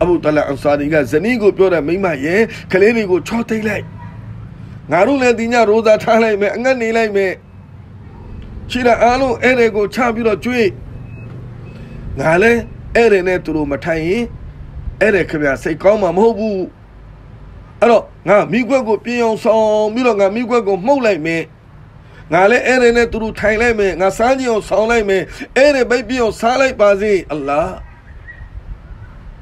အဘူတလာအန်ဆာရီကဇနီးကိုပြောတဲ့မိမရဲ့ကလေးတွေကိုချောသိမ့်လိုက်ငါတို့လည်းဒီညရိုးသားထားလိုက်မယ်အငတ်နေလိုက်မယ်ရှိတာအားလုံးအဲ့ဒီကိုချပြီးတော့ကျွေးငါလည်းအဲ့ဒီနဲ့သူတို့မထိုင်ရင်အဲ့ဒီခင်ဗျစိတ်ကောင်းမှာမဟုတ်ဘူး အဲ့တော့ငါမိခွက်ကိုပြင်အောင်ဆောင်ပြီးတော့ငါမိခွက်ကိုမှုတ်လိုက်မယ်ငါလည်းအဲ့ဒီနဲ့သူတို့ထိုင်လိုက်မယ်ငါစားကြည့်အောင်ဆောင်လိုက်မယ်အဲ့ဒီဘိတ်ပြင်အောင်စားလိုက်ပါစေအလ္လာ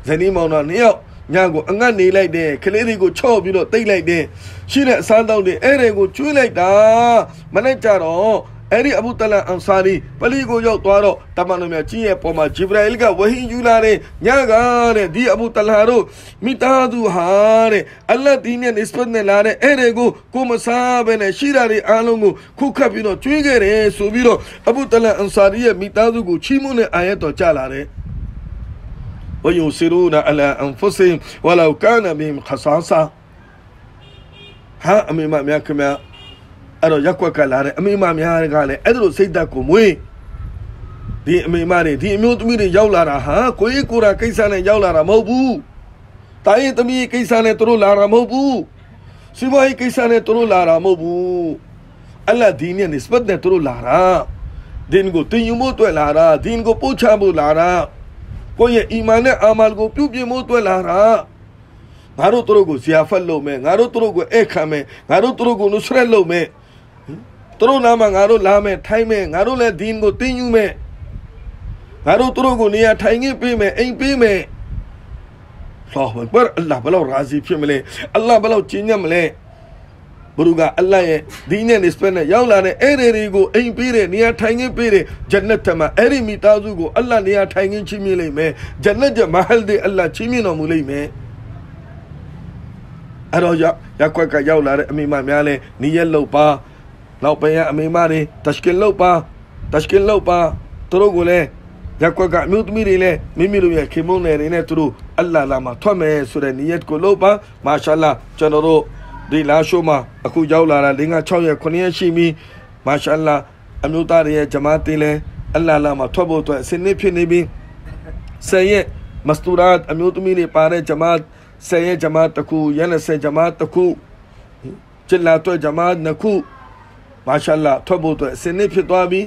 ဇနီးမောင်တော်နှစ်ယောက်ညကိုအငတ်နေလိုက်တယ်ကလေးတွေကိုချော့ပြီးတော့တိတ်လိုက်တယ်ရှိတဲ့အစားတောက်တွေအဲ့ဒီကိုကျွေးလိုက်တာမနေ့ကျတော့ အဲ့ဒီအဘူတလန်အန်ဆာရီပလီကိုရောက်သွားတော့တမန်တော်မြတ်ကြီးရဲ့ပေါ်မှာဂျေဘရာအီလ်ကဝဟီယူလာတယ်ညကတဲ့ဒီအဘူတလဟာတို့မိသားစုဟာတဲ့အလတ်ဒီနဲ့ nisbat နဲ့လာတဲ့အဲ့ဒီကိုကိုမစားဘဲနဲ့ရှိတာတွေအားလုံးကိုခုခတ်ပြီးတော့ကျွေးခဲ့တယ်ဆိုပြီးတော့အဘူတလန်အန်ဆာရီရဲ့မိသားစုကိုချီးမွမ်းတဲ့အာယတ်တော်ကြားလာတယ် ويوسرون على أنفسهم ولو كان بهم خصاصة ဟာအမေမမြတ်ခင်ဗျ အဲ့တော့ရက်ွက်ကလာတဲ့အမေမများကလည်းအဲ့လိုစိတ်ဓာတ်ကိုမွေးဒီအမေမတွေဒီအမျိုးသမီးတွေရောက်လာတာဟာကိုကြီးကိုရာကိစ္စနဲ့ရောက်လာတာမဟုတ်ဘူးတာရင်သမီးကိစ္စနဲ့သူတို့လာတာမဟုတ်ဘူးစီးပွားရေးကိစ္စနဲ့သူတို့လာတာမဟုတ်ဘူးအလ္လာဒီနဲ့ nisbat နဲ့သူတို့လာတာဒင်းကိုတင်ယူဖို့အတွက်လာတာဒင်းကိုပို့ချဖို့လာတာကိုယ့်ရဲ့အီမန်နဲ့အာမလ်ကိုပြုပြင်ဖို့အတွက်လာတာငါတို့တို့ကိုဇီယာဖတ်လုပ်မယ်ငါတို့တို့ကိုဧခံမယ်ငါတို့တို့ကိုနုစရက်လုပ်မယ် သူတို့နားမှာငါတို့လာမယ်ထိုင်းမယ်ငါတို့လည်းဒင်းကိုတင်းယူမယ်ငါတို့သူတို့ကိုနေရာထိုင်ငင်းပေးမယ်အိမ်ပေးမယ်လောဟ်ဘာအလ္လာဟ်ဘလောက်ရာဇီဖြစ်မလဲအလ္လာဟ်ဘလောက်ကြီးညတ်မလဲဘုရုကအလ္လာဟ်ရဲ့ဒီနဲ့ nisbat နဲ့ရောက်လာတဲ့အဲ့ဒီတွေကိုအိမ်ပေးတဲ့နေရာထိုင်ငင်းပေးတဲ့ဂျန်နတ်ထမှာအဲ့ဒီမိသားစုကိုအလ္လာဟ်နေရာထိုင်ငင်းချီးမြှင့်လိုက်မယ်ဂျန်နတ်ကျမဟလ်ဒီအလ္လာဟ်ချီးမြှင့်တော်မူလိုက်မယ်အဲ့တော့ရက်ကွက်ကရောက်လာတဲ့အမိမများလဲနီးရက်လောက်ပါ နောက်ပိုင်းကအမိမတွေတရှကင်လောက်ပါတရှကင်လောက်ပါသူတို့ကိုလည်းရက်ကွက်ကအမျိုးသမီးတွေလည်းမိမိတို့ရဲ့ခင်မုန်းနယ်တွေနဲ့သူတို့အလ္လာလာမှာထွက်မယ်ဆိုတဲ့နီယတ်ကိုလုပ်ပါမာရှာလာကျွန်တော်တို့ဒီလာရှိုးမှာအခုရောက်လာတာ၄၅6ရက်9ရက်ရှိပြီမာရှာလာအမျိုးသားတွေရဲ့ဂျမားတင်လဲအလ္လာလာမှာထွက်ဖို့အတွက်အစဉ်နစ်ဖြစ်နေပြီဆယ်ရက်မစတူရာအမျိုးသမီးတွေပါတဲ့ဂျမားဆယ်ရက်ဂျမားတစ်ခုရက်20ဂျမားတစ်ခုကျလာတော့ဂျမားနှစ်ခု မာရှာလာထွက်ဖို့အတွက်အစဉ်နစ်ဖြစ်သွားပြီ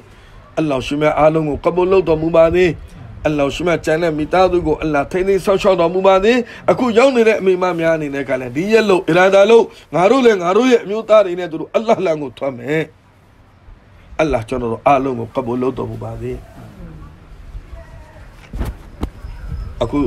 အလ္လာဟ်ရှိမြအားလုံးကိုကဘုလုပ်တော်မူပါသည်အလ္လာဟ်ရှိမြကျန်တဲ့မိသားစုကိုအလ္လာဟ်ထိန်းသိမ်းဆောက်ရှောက်တော်မူပါသည်အခုရောက်နေတဲ့အမိမများအနေနဲ့ကလည်းဒီရက်လို့အရာဒါလို့ငါတို့လည်းငါတို့ရဲ့အမျိုးသားတွေနဲ့တို့အလ္လာဟ်လမ်းကိုထွက်မယ်အလ္လာဟ်ကျွန်တော်တို့အားလုံးကိုကဘုလုပ်တော်မူပါသည်အခု